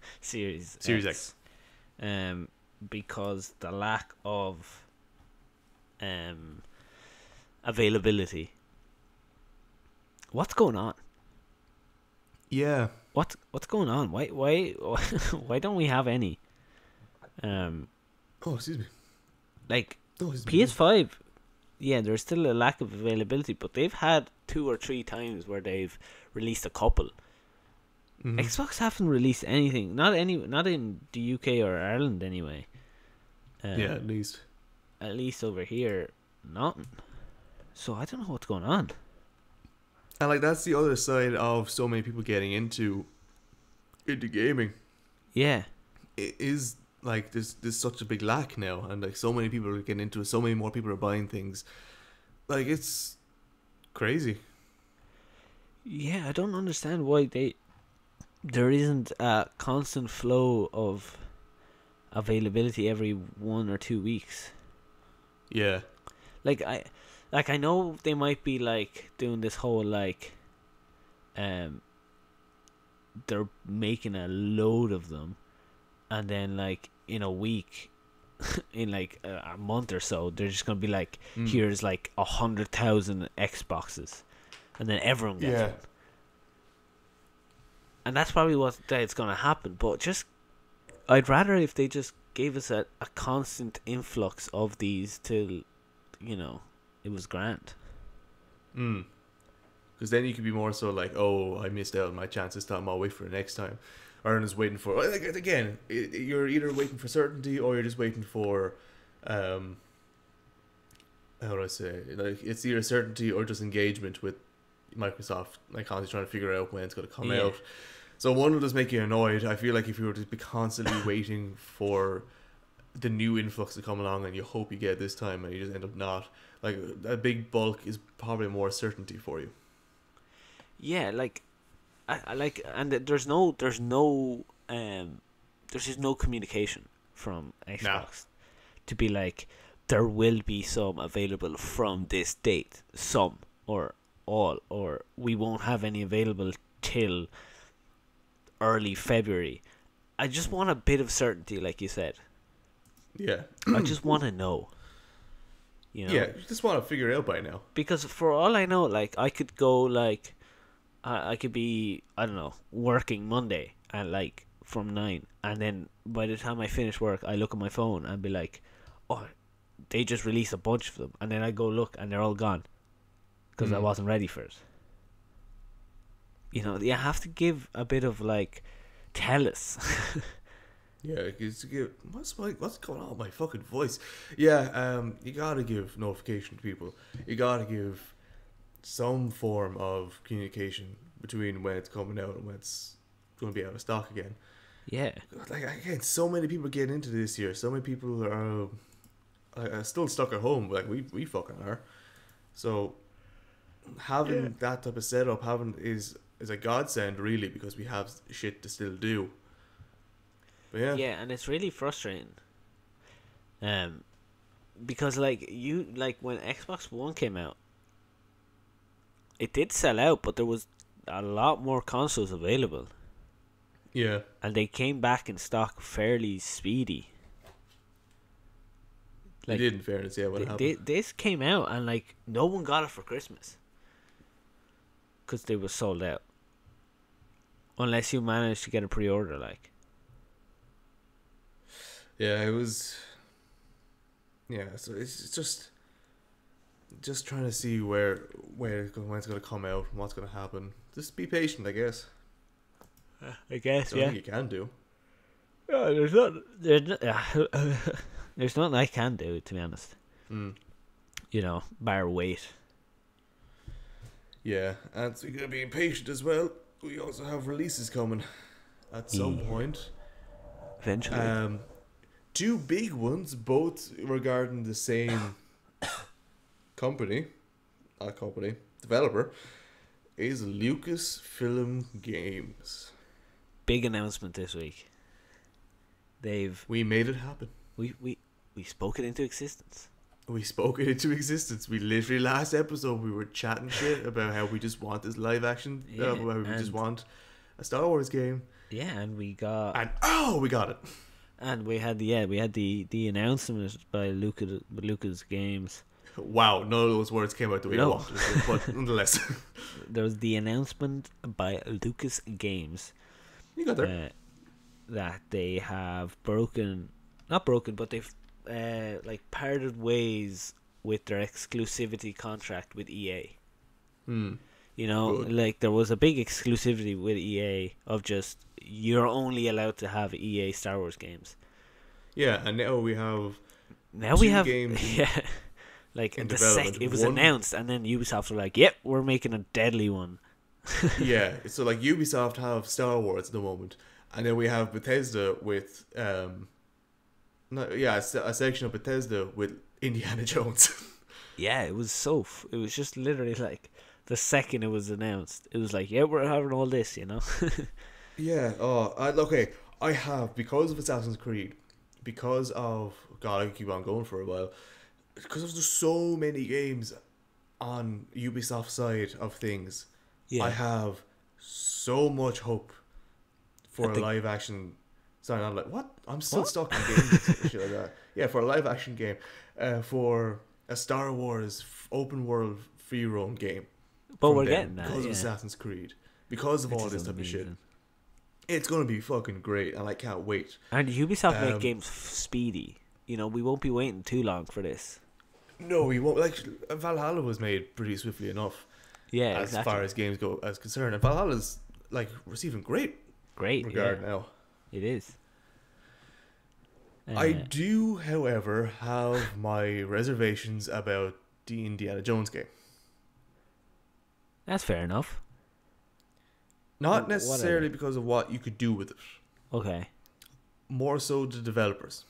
Series Series X. um, because the lack of um availability. What's going on? Yeah, What what's going on? Why why why don't we have any? Um, Oh, excuse me. like Oh, excuse. PS5, yeah, there's still a lack of availability, but they've had two or three times where they've released a couple. Mhm. Xbox haven't released anything, not any, not in the UK or Ireland anyway. Um, yeah, at least. at least over here, nothing. So I don't know what's going on. And like that's the other side of so many people getting into into gaming. Yeah, It is like there's there's such a big lack now, and like so many people are getting into it. So many more people are buying things. Like it's crazy. yeah, I don't understand why they there isn't a constant flow of availability every one or two weeks. Yeah. like I like I know they might be like doing this whole like um they're making a load of them and then like in a week in like a, a month or so they're just gonna be like Mm. here's like a hundred thousand Xboxes and then everyone gets Yeah. one and that's probably what that's gonna happen but just I'd rather if they just gave us a, a constant influx of these till you know it was grand Mm. Because then you could be more so like, oh, I missed out on my chance this time. I'll wait for the next time. Or just waiting for. Like, again, it, you're either waiting for certainty or you're just waiting for, um, how do I say? Like it's either certainty or just engagement with Microsoft. Like constantly trying to figure out when it's going to come Yeah. out. So one will just make you annoyed. I feel like if you were to be constantly waiting for the new influx to come along and you hope you get it this time and you just end up not, like a big bulk is probably more certainty for you. Yeah, like I, I like and there's no there's no um there's just no communication from Xbox to be like there will be some available from this date, some or all or we won't have any available till early February. I just want a bit of certainty like you said. Yeah. I just want to know. You know? Yeah, you just want to figure it out by now. because for all I know, like I could go like, I I could be I don't know working Monday at like from nine, and then by the time I finish work, I look at my phone and be like, oh, they just released a bunch of them, and then I go look and they're all gone, because I Mm. wasn't ready for it. You know, you have to give a bit of like, tell us. Yeah, give what's my what's going on with my fucking voice? Yeah, um, you gotta give notification to people. You gotta give some form of communication between when it's coming out and when it's going to be out of stock again. yeah, Like again, so many people getting into this year. So many people are uh, still stuck at home. Like we we fucking are. So having Yeah. that type of setup having is is a godsend really because we have shit to still do. But yeah, yeah, and it's really frustrating. Um, because like you like when Xbox One came out, it did sell out, but there was a lot more consoles available, yeah. and they came back in stock fairly speedy. They did, in fairness, yeah. What Th- happened? thi- this came out and like no one got it for Christmas because they were sold out. Unless you managed to get a pre-order, like yeah, it was. Yeah, so it's just, just trying to see where where when it's going to come out, and what's going to happen. Just be patient, I guess. I guess That's what I think you can do. Yeah, there's not there's not, there's nothing I can do to be honest. Mm. You know, bar wait. Yeah, and speaking of be patient as well, we also have releases coming at some Yeah. point. Eventually. Um, two big ones, both regarding the same company, not company, developer, is Lucasfilm Games. Big announcement this week. They've We made it happen. we we we spoke it into existence. We spoke it into existence. We literally last episode we were chatting shit about how we just want this live action. Yeah, uh, we just want a Star Wars game, Yeah, and we got and oh, we got it. and we had the yeah we had the the announcement by Lucas Lucas Games. Wow, none of those words came out the way I wanted, but nonetheless, There was the announcement by Lucas Games you got there. uh, that they have broken, not broken, but they've uh, like parted ways with their exclusivity contract with EA. Hmm. You know, Good. like there was a big exclusivity with EA of just you're only allowed to have EA Star Wars games. Yeah, and now we have Now we have games yeah, like in the sec- it was One- announced, and then Ubisoft were like, "Yep, we're making a deadly one." yeah, so like Ubisoft have Star Wars at the moment, and then we have Bethesda with um, no, yeah, a, a section of Bethesda with Indiana Jones. Yeah, it was so. F- it was just literally like the second it was announced, it was like, "Yeah, we're having all this," you know. yeah. Oh, I, okay. I have because of Assassin's Creed, because of God, I keep on going for a while, because there's so many games on Ubisoft side of things. yeah, I have so much hope for I a live action. Sorry, I'm like, what? I'm still What? stuck in games like that. Yeah, for a live action game, uh, for a Star Wars f- open world free roam game. but we're getting that. because yeah. of Assassin's Creed, because of all this type of shit. It's gonna be fucking great, and I can't wait. And Ubisoft Um, make games f- speedy. You know, we won't be waiting too long for this. No, we won't. Like Valhalla was made pretty swiftly enough Yeah, as exactly. far as games go as concerned, and Valhalla's like receiving great, great. regard yeah, now. it is. I Uh, do, however, have my reservations about the Indiana Jones game. that's fair enough. Not necessarily whatever. because of what you could do with it, Okay. more so the developers.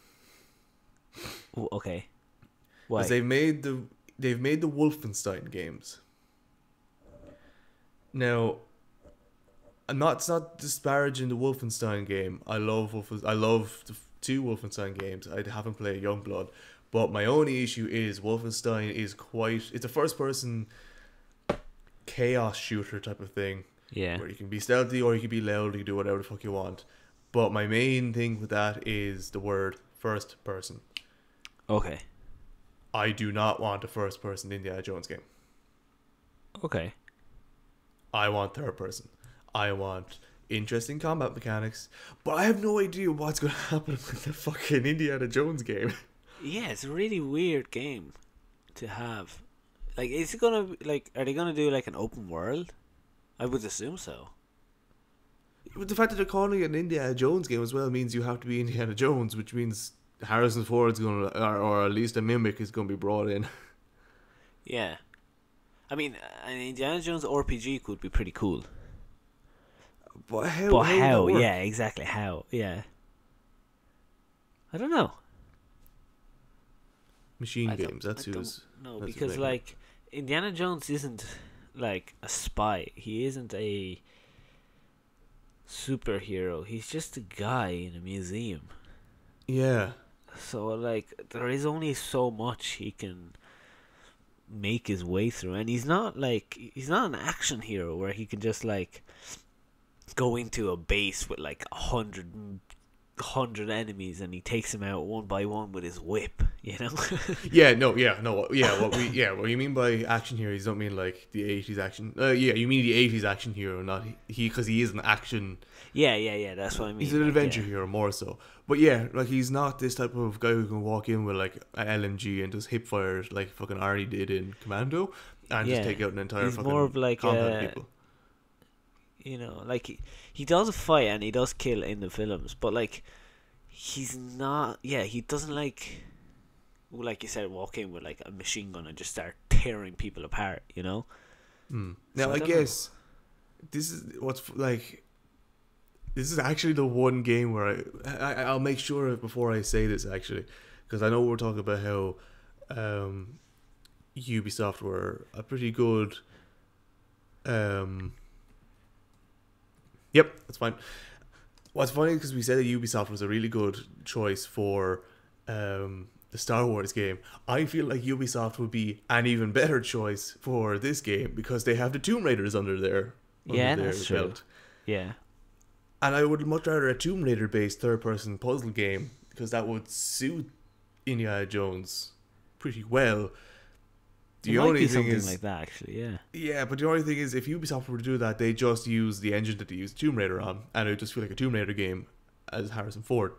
Okay. Why? Because they've made the they've made the Wolfenstein games. Now, I'm not it's not disparaging the Wolfenstein game. I love Wolfen, I love the two Wolfenstein games. I haven't played Youngblood, but my only issue is Wolfenstein is quite it's a first person chaos shooter type of thing yeah. where you can be stealthy or you can be loud, you can do whatever the fuck you want. But my main thing with that is the word first person. Okay. I do not want a first person Indiana Jones game. Okay. I want third person. I want interesting combat mechanics, but I have no idea what's going to happen with the fucking Indiana Jones game. Yeah, it's a really weird game to have. Like, is it gonna be- like? Are they gonna do like an open world? I would assume so. But the fact that they're calling it an Indiana Jones game as well means you have to be Indiana Jones, which means Harrison Ford's going to, or, or at least a mimic is going to be brought in. Yeah. I mean, an Indiana Jones RPG could be pretty cool. But how? but that how? Yeah, exactly. How? Yeah. I don't know. Machine I games. That's who's. No, because it. like Indiana Jones isn't like a spy. He isn't a superhero. He's just a guy in a museum. Yeah. So like there is only so much he can make his way through and he's not like he's not an action hero where he can just like go into a base with like a hundred hundred enemies and he takes them out one by one with his whip, you know? Yeah, no, yeah, no, yeah. What we, yeah, what you mean by action heroes? Don't mean like the '80s action. Uh, yeah, you mean the '80s action hero, not he, because he is an action. yeah, yeah, yeah, that's what I mean. He's an like, adventure yeah. hero more so. But yeah, like he's not this type of guy who can walk in with like an LMG and just hip fire like fucking Arnie did in Commando and Yeah, just take out an entire he's fucking more of like combat a- people. You know like he, he does fight and he does kill in the films but like he's not yeah he doesn't like like you said walk in with like a machine gun and just start tearing people apart you know Mm. So Now I I don't know. guess this is what's like. This is actually the one game where I, I I'll make sure before I say this actually, because I know we're talking about how, um, Ubisoft were a pretty good. Um. Yep, that's fine. What's funny because we said that Ubisoft was a really good choice for, um, the Star Wars game. I feel like Ubisoft would be an even better choice for this game because they have the Tomb Raiders under their under Yeah, their that's true. belt. yeah And I would much rather a Tomb Raider based third person puzzle game because that would suit Indiana Jones pretty well. The it only thing something is like that actually yeah. Yeah, but the only thing is if Ubisoft were to do that, they just use the engine that they use Tomb Raider on, and it would just feel like a Tomb Raider game as Harrison Ford,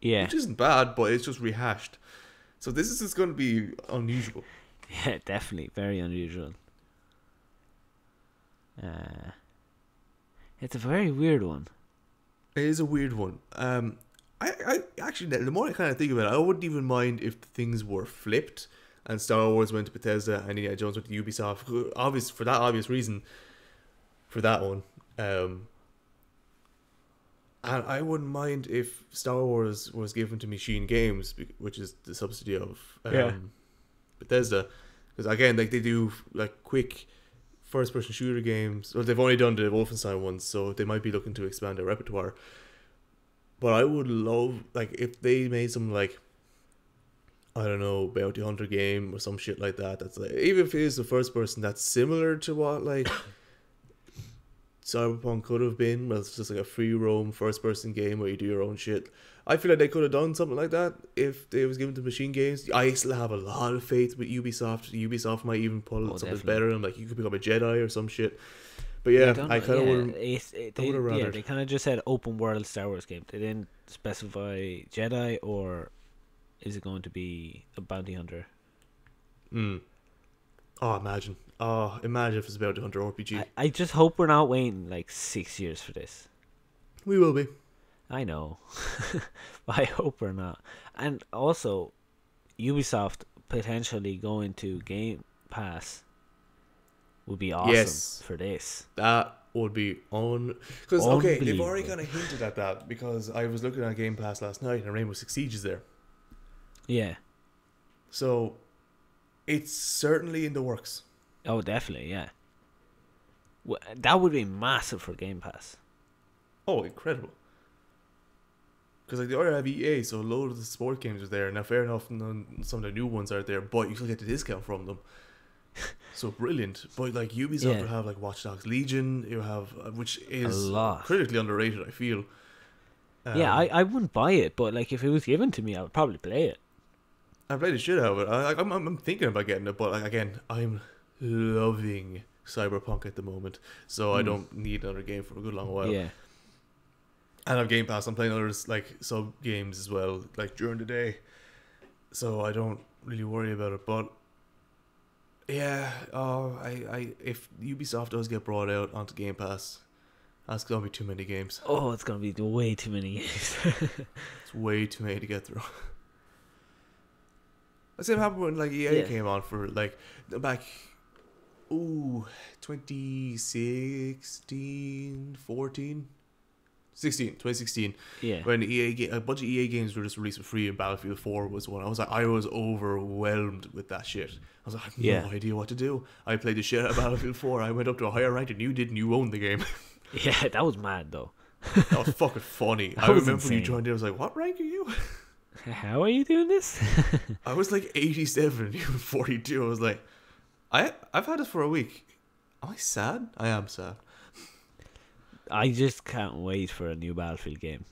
yeah. Which isn't bad, but it's just rehashed. So this is just going to be unusual. yeah definitely. Very unusual. Uh it's a very weird one. It is a weird one. Um, I, I actually, the more I kind of think about it, I wouldn't even mind if things were flipped and Star Wars went to Bethesda and Indiana Jones went to Ubisoft. Obvious for that obvious reason. For that one, um, and I wouldn't mind if Star Wars was given to Machine Games, which is the subsidy of um, Yeah. Bethesda, because again, like they do like quick first-person shooter games. Well, they've only done the Wolfenstein ones, so they might be looking to expand their repertoire. But I would love like if they made some like I don't know bounty hunter game or some shit like that. That's like even if it is the first person, that's similar to what like Cyberpunk could have been. Where it's just like a free roam first person game where you do your own shit. I feel like they could have done something like that if it was given to Machine Games. I still have a lot of faith with Ubisoft. Ubisoft might even pull Oh, something definitely. better. and like you could become a Jedi or some shit. But yeah, I kind of yeah, would. it- they, yeah, they kind of just said open world Star Wars game. They didn't specify Jedi or is it going to be a bounty hunter? Mm. Oh, imagine. Oh, imagine if it's about a hunter RPG. I, I just hope we're not waiting like six years for this. We will be. I know. I hope we're not. And also, Ubisoft potentially going to Game Pass would be awesome Yes. for this. That would be on because okay, they've already kind of hinted at that because I was looking at Game Pass last night and Rainbow Six Siege is there, Yeah. so it's certainly in the works. Oh, definitely. Yeah. Wha- That would be massive for Game Pass. Oh, incredible! Because like they already have EA, so a load of the sport games are there. Now, fair enough, none, some of the new ones aren't there, but you still get the discount from them. so brilliant! But like Ubisoft Yeah. will have like Watch Dogs Legion, you have uh, which is lot. critically underrated. I feel. yeah, Um, I, I wouldn't buy it, but like if it was given to me, I would probably play it. I played the shit out of it. I, I'm, I'm, I'm thinking about getting it, but like again, I'm loving Cyberpunk at the moment, so I Mm. don't need another game for a good long while. yeah. And I've Game Pass. I'm playing others like sub games as well, like during the day, so I don't really worry about it. But yeah, oh, I, I if Ubisoft does get brought out onto Game Pass, that's gonna be too many games. Oh, it's gonna be way too many games. It's way too many to get through. The same happened when like EA Yeah. came on for like back, ooh, 2016, 14, 16, 2016. yeah. When EA a bunch of EA games were just released for free, and Battlefield 4 was one. I was like, I was overwhelmed with that shit. I was like, I have Yeah. no idea what to do. I played the shit out of Battlefield 4. I went up to a higher rank than you did, and you owned the game. Yeah, that was mad though. that was fucking funny. That I remember when you joined in. I was like, what rank are you? How are you doing this? I was like 87 you were 42. I was like, I I've had this for a week. Am I sad? I am sad. I just can't wait for a new Battlefield game.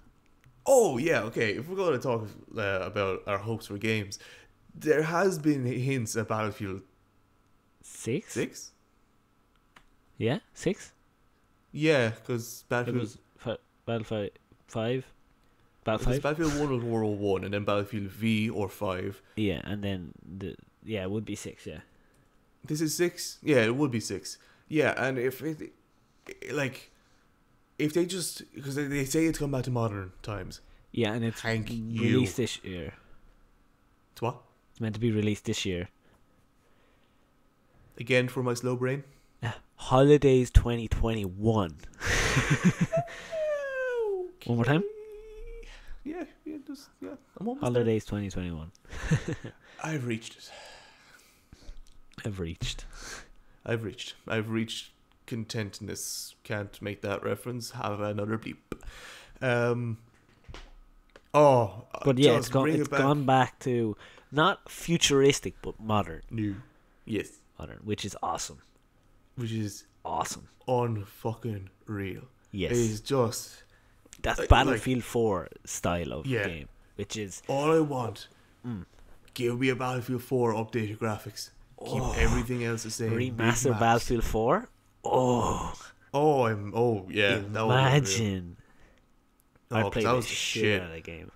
Oh yeah, okay. If we're going to talk uh, about our hopes for games, there has been hints at Battlefield Six? Six. Yeah, six. Yeah, because It Battlefield was Battlefield Five. Battlefield. Battlefield One was World War One, and then Battlefield V or Five. yeah, and then the yeah it would be six. Yeah. This is six. Yeah, it would be six. Yeah, and if it, like, if they just because they, they say it's come back to modern times. Yeah, and it's Thank you. released this year. It's what? It's meant to be released this year. Again for my slow brain. Ah, holidays 2021. One more time. Yeah, yeah, just, yeah. I'm almost Holidays 2021. I've reached it. I've reached. I've reached. I've reached contentness. Can't make that reference. Have another bleep. Um. Oh, But yeah, it's gone. It's it back. gone back to not futuristic but modern, new. Yes, modern, which is awesome. which is Awesome. unfucking real. Yes, It is just that's like- Battlefield 4 style of Yeah. game, which is all I want. Mm. Give me a Battlefield 4 updated graphics. Keep everything else the same. remaster. Battlefield 4. Oh, Oh, I'm. Oh, yeah. that would be unreal. imagine! Oh, I'd 'cause play that the was the shit shit. out of that game.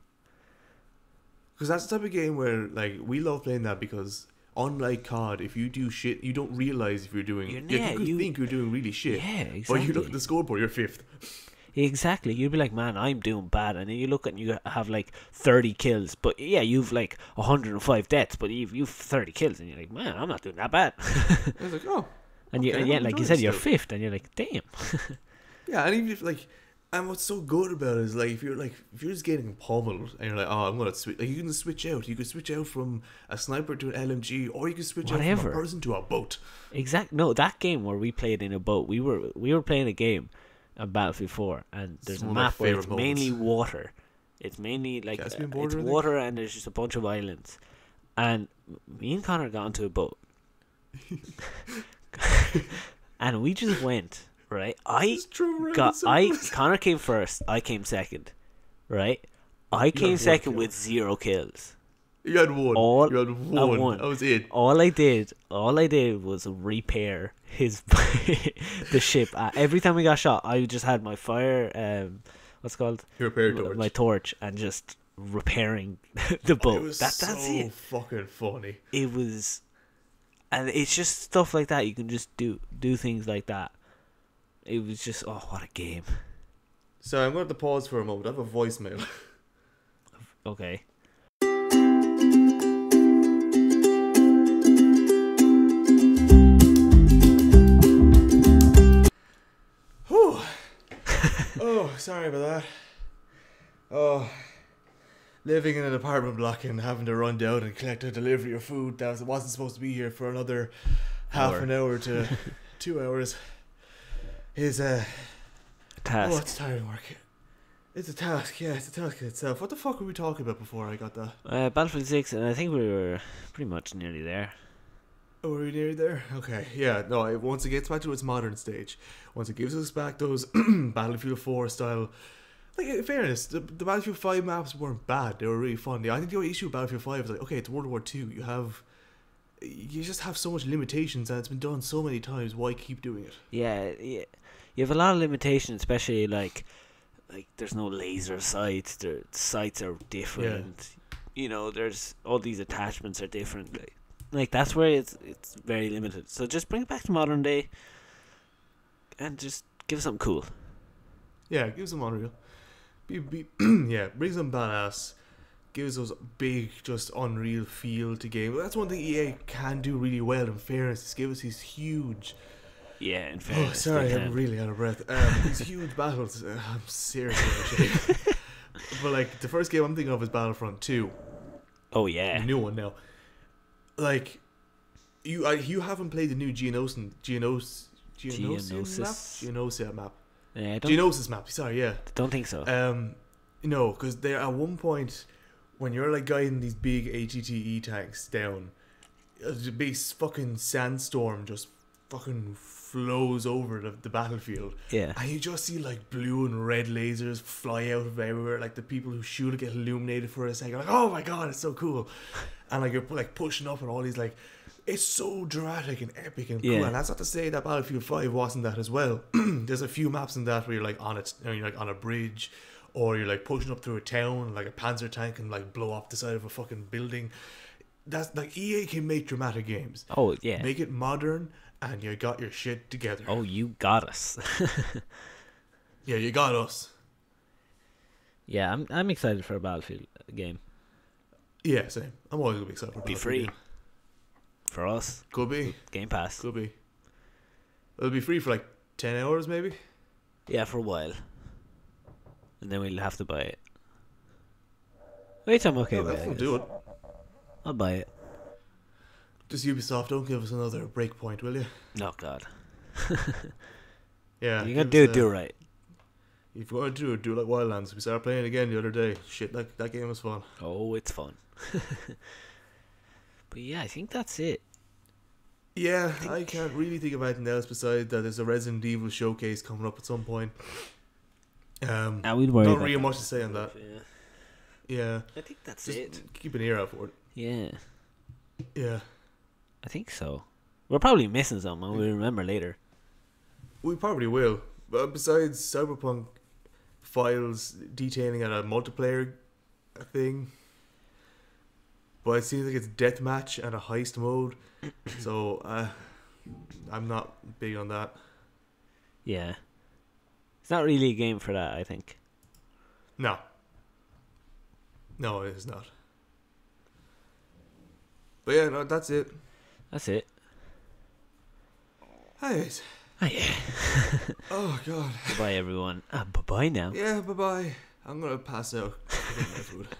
Because that's the type of game where, like, we love playing that because, unlike COD, if you do shit, you don't realize if you're doing. You're- yeah, yeah, you you- think you're doing really shit. Yeah, exactly. But you look at the scoreboard, you're fifth. Exactly. You'd be like, man, I'm doing bad. And then you look and you have like 30 kills. But yeah, you've like 105 deaths, but you've, you've 30 kills. And you're like, man, I'm not doing that bad. I was like, oh. and you, and yeah, I'm like you said, you're fifth. And you're like, damn. Yeah, and even if, like, and what's so good about it is, like, if you're, like, if you're just getting pummeled and you're like, oh, I'm going to switch, like, you can switch out. You could switch out from a sniper to an LMG, or you can switch out Whatever. from a person to a boat. Exact. No, that game where we played in a boat, we were we were playing a game of Battlefield 4, and there's a one of my map where it's mainly water. It's mainly like uh, border, it's water, and there's just a bunch of islands. And me and Connor got onto a boat, and we just went right. I Just drove around got I. Connor came first. I came second. Right. I came second with zero kills. You had one. All- you had I one. won. That was it. All I did, all I did was repair his the ship. Uh, every time we got shot, I just had my fire, um, what's it called You repaired torch. my torch, and just repairing the boat. it was that, so that's it. fucking funny. It was, and it's just stuff like that. You can just do do things like that. It was just oh, what a game! So I'm going to to pause for a moment. I have a voicemail. Okay. Oh, sorry about that. Oh, living in an apartment block and having to run down and collect a delivery of food that was- wasn't supposed to be here for another half Hour. an hour to two hours is uh, task. oh, Task. it's tiring work. It's a task, yeah, it's a task in itself. What the fuck were we talking about before I got that? Uh, Battlefield 6, and I think we were pretty much nearly there. Oh, are we near there? Okay, yeah, no, it, once it gets back to its modern stage, once it gives us back those Battlefield 4 style. Like, in fairness, the, the Battlefield 5 maps weren't bad, they were really fun. The, I think the only issue with Battlefield 5 is like, okay, it's World War 2, you have. You just have so much limitations and it's been done so many times, why keep doing it? Yeah, yeah, you have a lot of limitations, especially like, like there's no laser sights. The sights are different. Yeah. You know, there's all these attachments are different. Like, like that's where it's it's very limited. So just bring it back to modern day, and just give us something cool. Yeah, gives them Unreal. Be, be, yeah, brings them badass. Gives those big, just unreal feel to game. That's one thing EA can do really well. In fairness, is give us these huge. Yeah, in Oh, fairness. they sorry, I'm really out of breath. Um, these huge battles. Uh, I'm seriously out of shape. but like the first game I'm thinking of is Battlefront Two. Oh yeah. new one now. Like, you I, you haven't played the new Geonosis Geonos Geonosis map Geonosis. Geonosis map Yeah, Geonosis map. Sorry, yeah. don't think so. Um, no, because there at one point when you're like guiding these big ATTE tanks down, a big fucking sandstorm just fucking flows over the, the battlefield, yeah. and you just see like blue and red lasers fly out of everywhere. Like the people who shoot get illuminated for a second. Like, oh my god, it's so cool, and like you're like pushing up and all these like. It's so dramatic and epic and cool, Yeah. and that's not to say that Battlefield Five wasn't that as well. There's a few maps in that where you're like on it, you know, you're like on a bridge, or you're like pushing up through a town like a panzer tank and like blow up the side of a fucking building. That's like EA can make dramatic games, Oh yeah. make it modern, and you got your shit together. Oh, you got us. Yeah, you got us. yeah, I'm I'm excited for a Battlefield game. Yeah, same. I'm always gonna be excited for Be free yeah. for us. Could be, Game Pass. could be. It'll be free for like ten hours, maybe. Yeah, for a while. And then we'll have to buy it. Wait, I'm okay No, with it. Do it. I'll buy it. Just Ubisoft, don't give us another Breakpoint, will you? Oh God, Yeah. you gotta do us it, do it right. If you want to do it, do it like Wildlands. We started playing again the other day. Shit, that that game was fun. Oh, it's fun. but yeah, I think that's it. Yeah, I can't really think of anything else besides that there's a Resident Evil showcase coming up at some point. Um, Now we'll worry not really much to say on that. Yeah. Yeah, I think that's just it. keep an ear out for it. Yeah, Yeah, I think so. We're probably missing some, and we'll remember later. we probably will. But besides Cyberpunk files detailing at a multiplayer thing, but it seems like it's deathmatch and a heist mode. so uh, I'm not big on that. Yeah, it's not really a game for that. I think. No. No, it is not. But yeah, no, that's it. That's it. Hey. Oh yeah. Oh god. Bye, everyone. Ah, bye bye now. Yeah, bye bye. I'm gonna pass out. Food.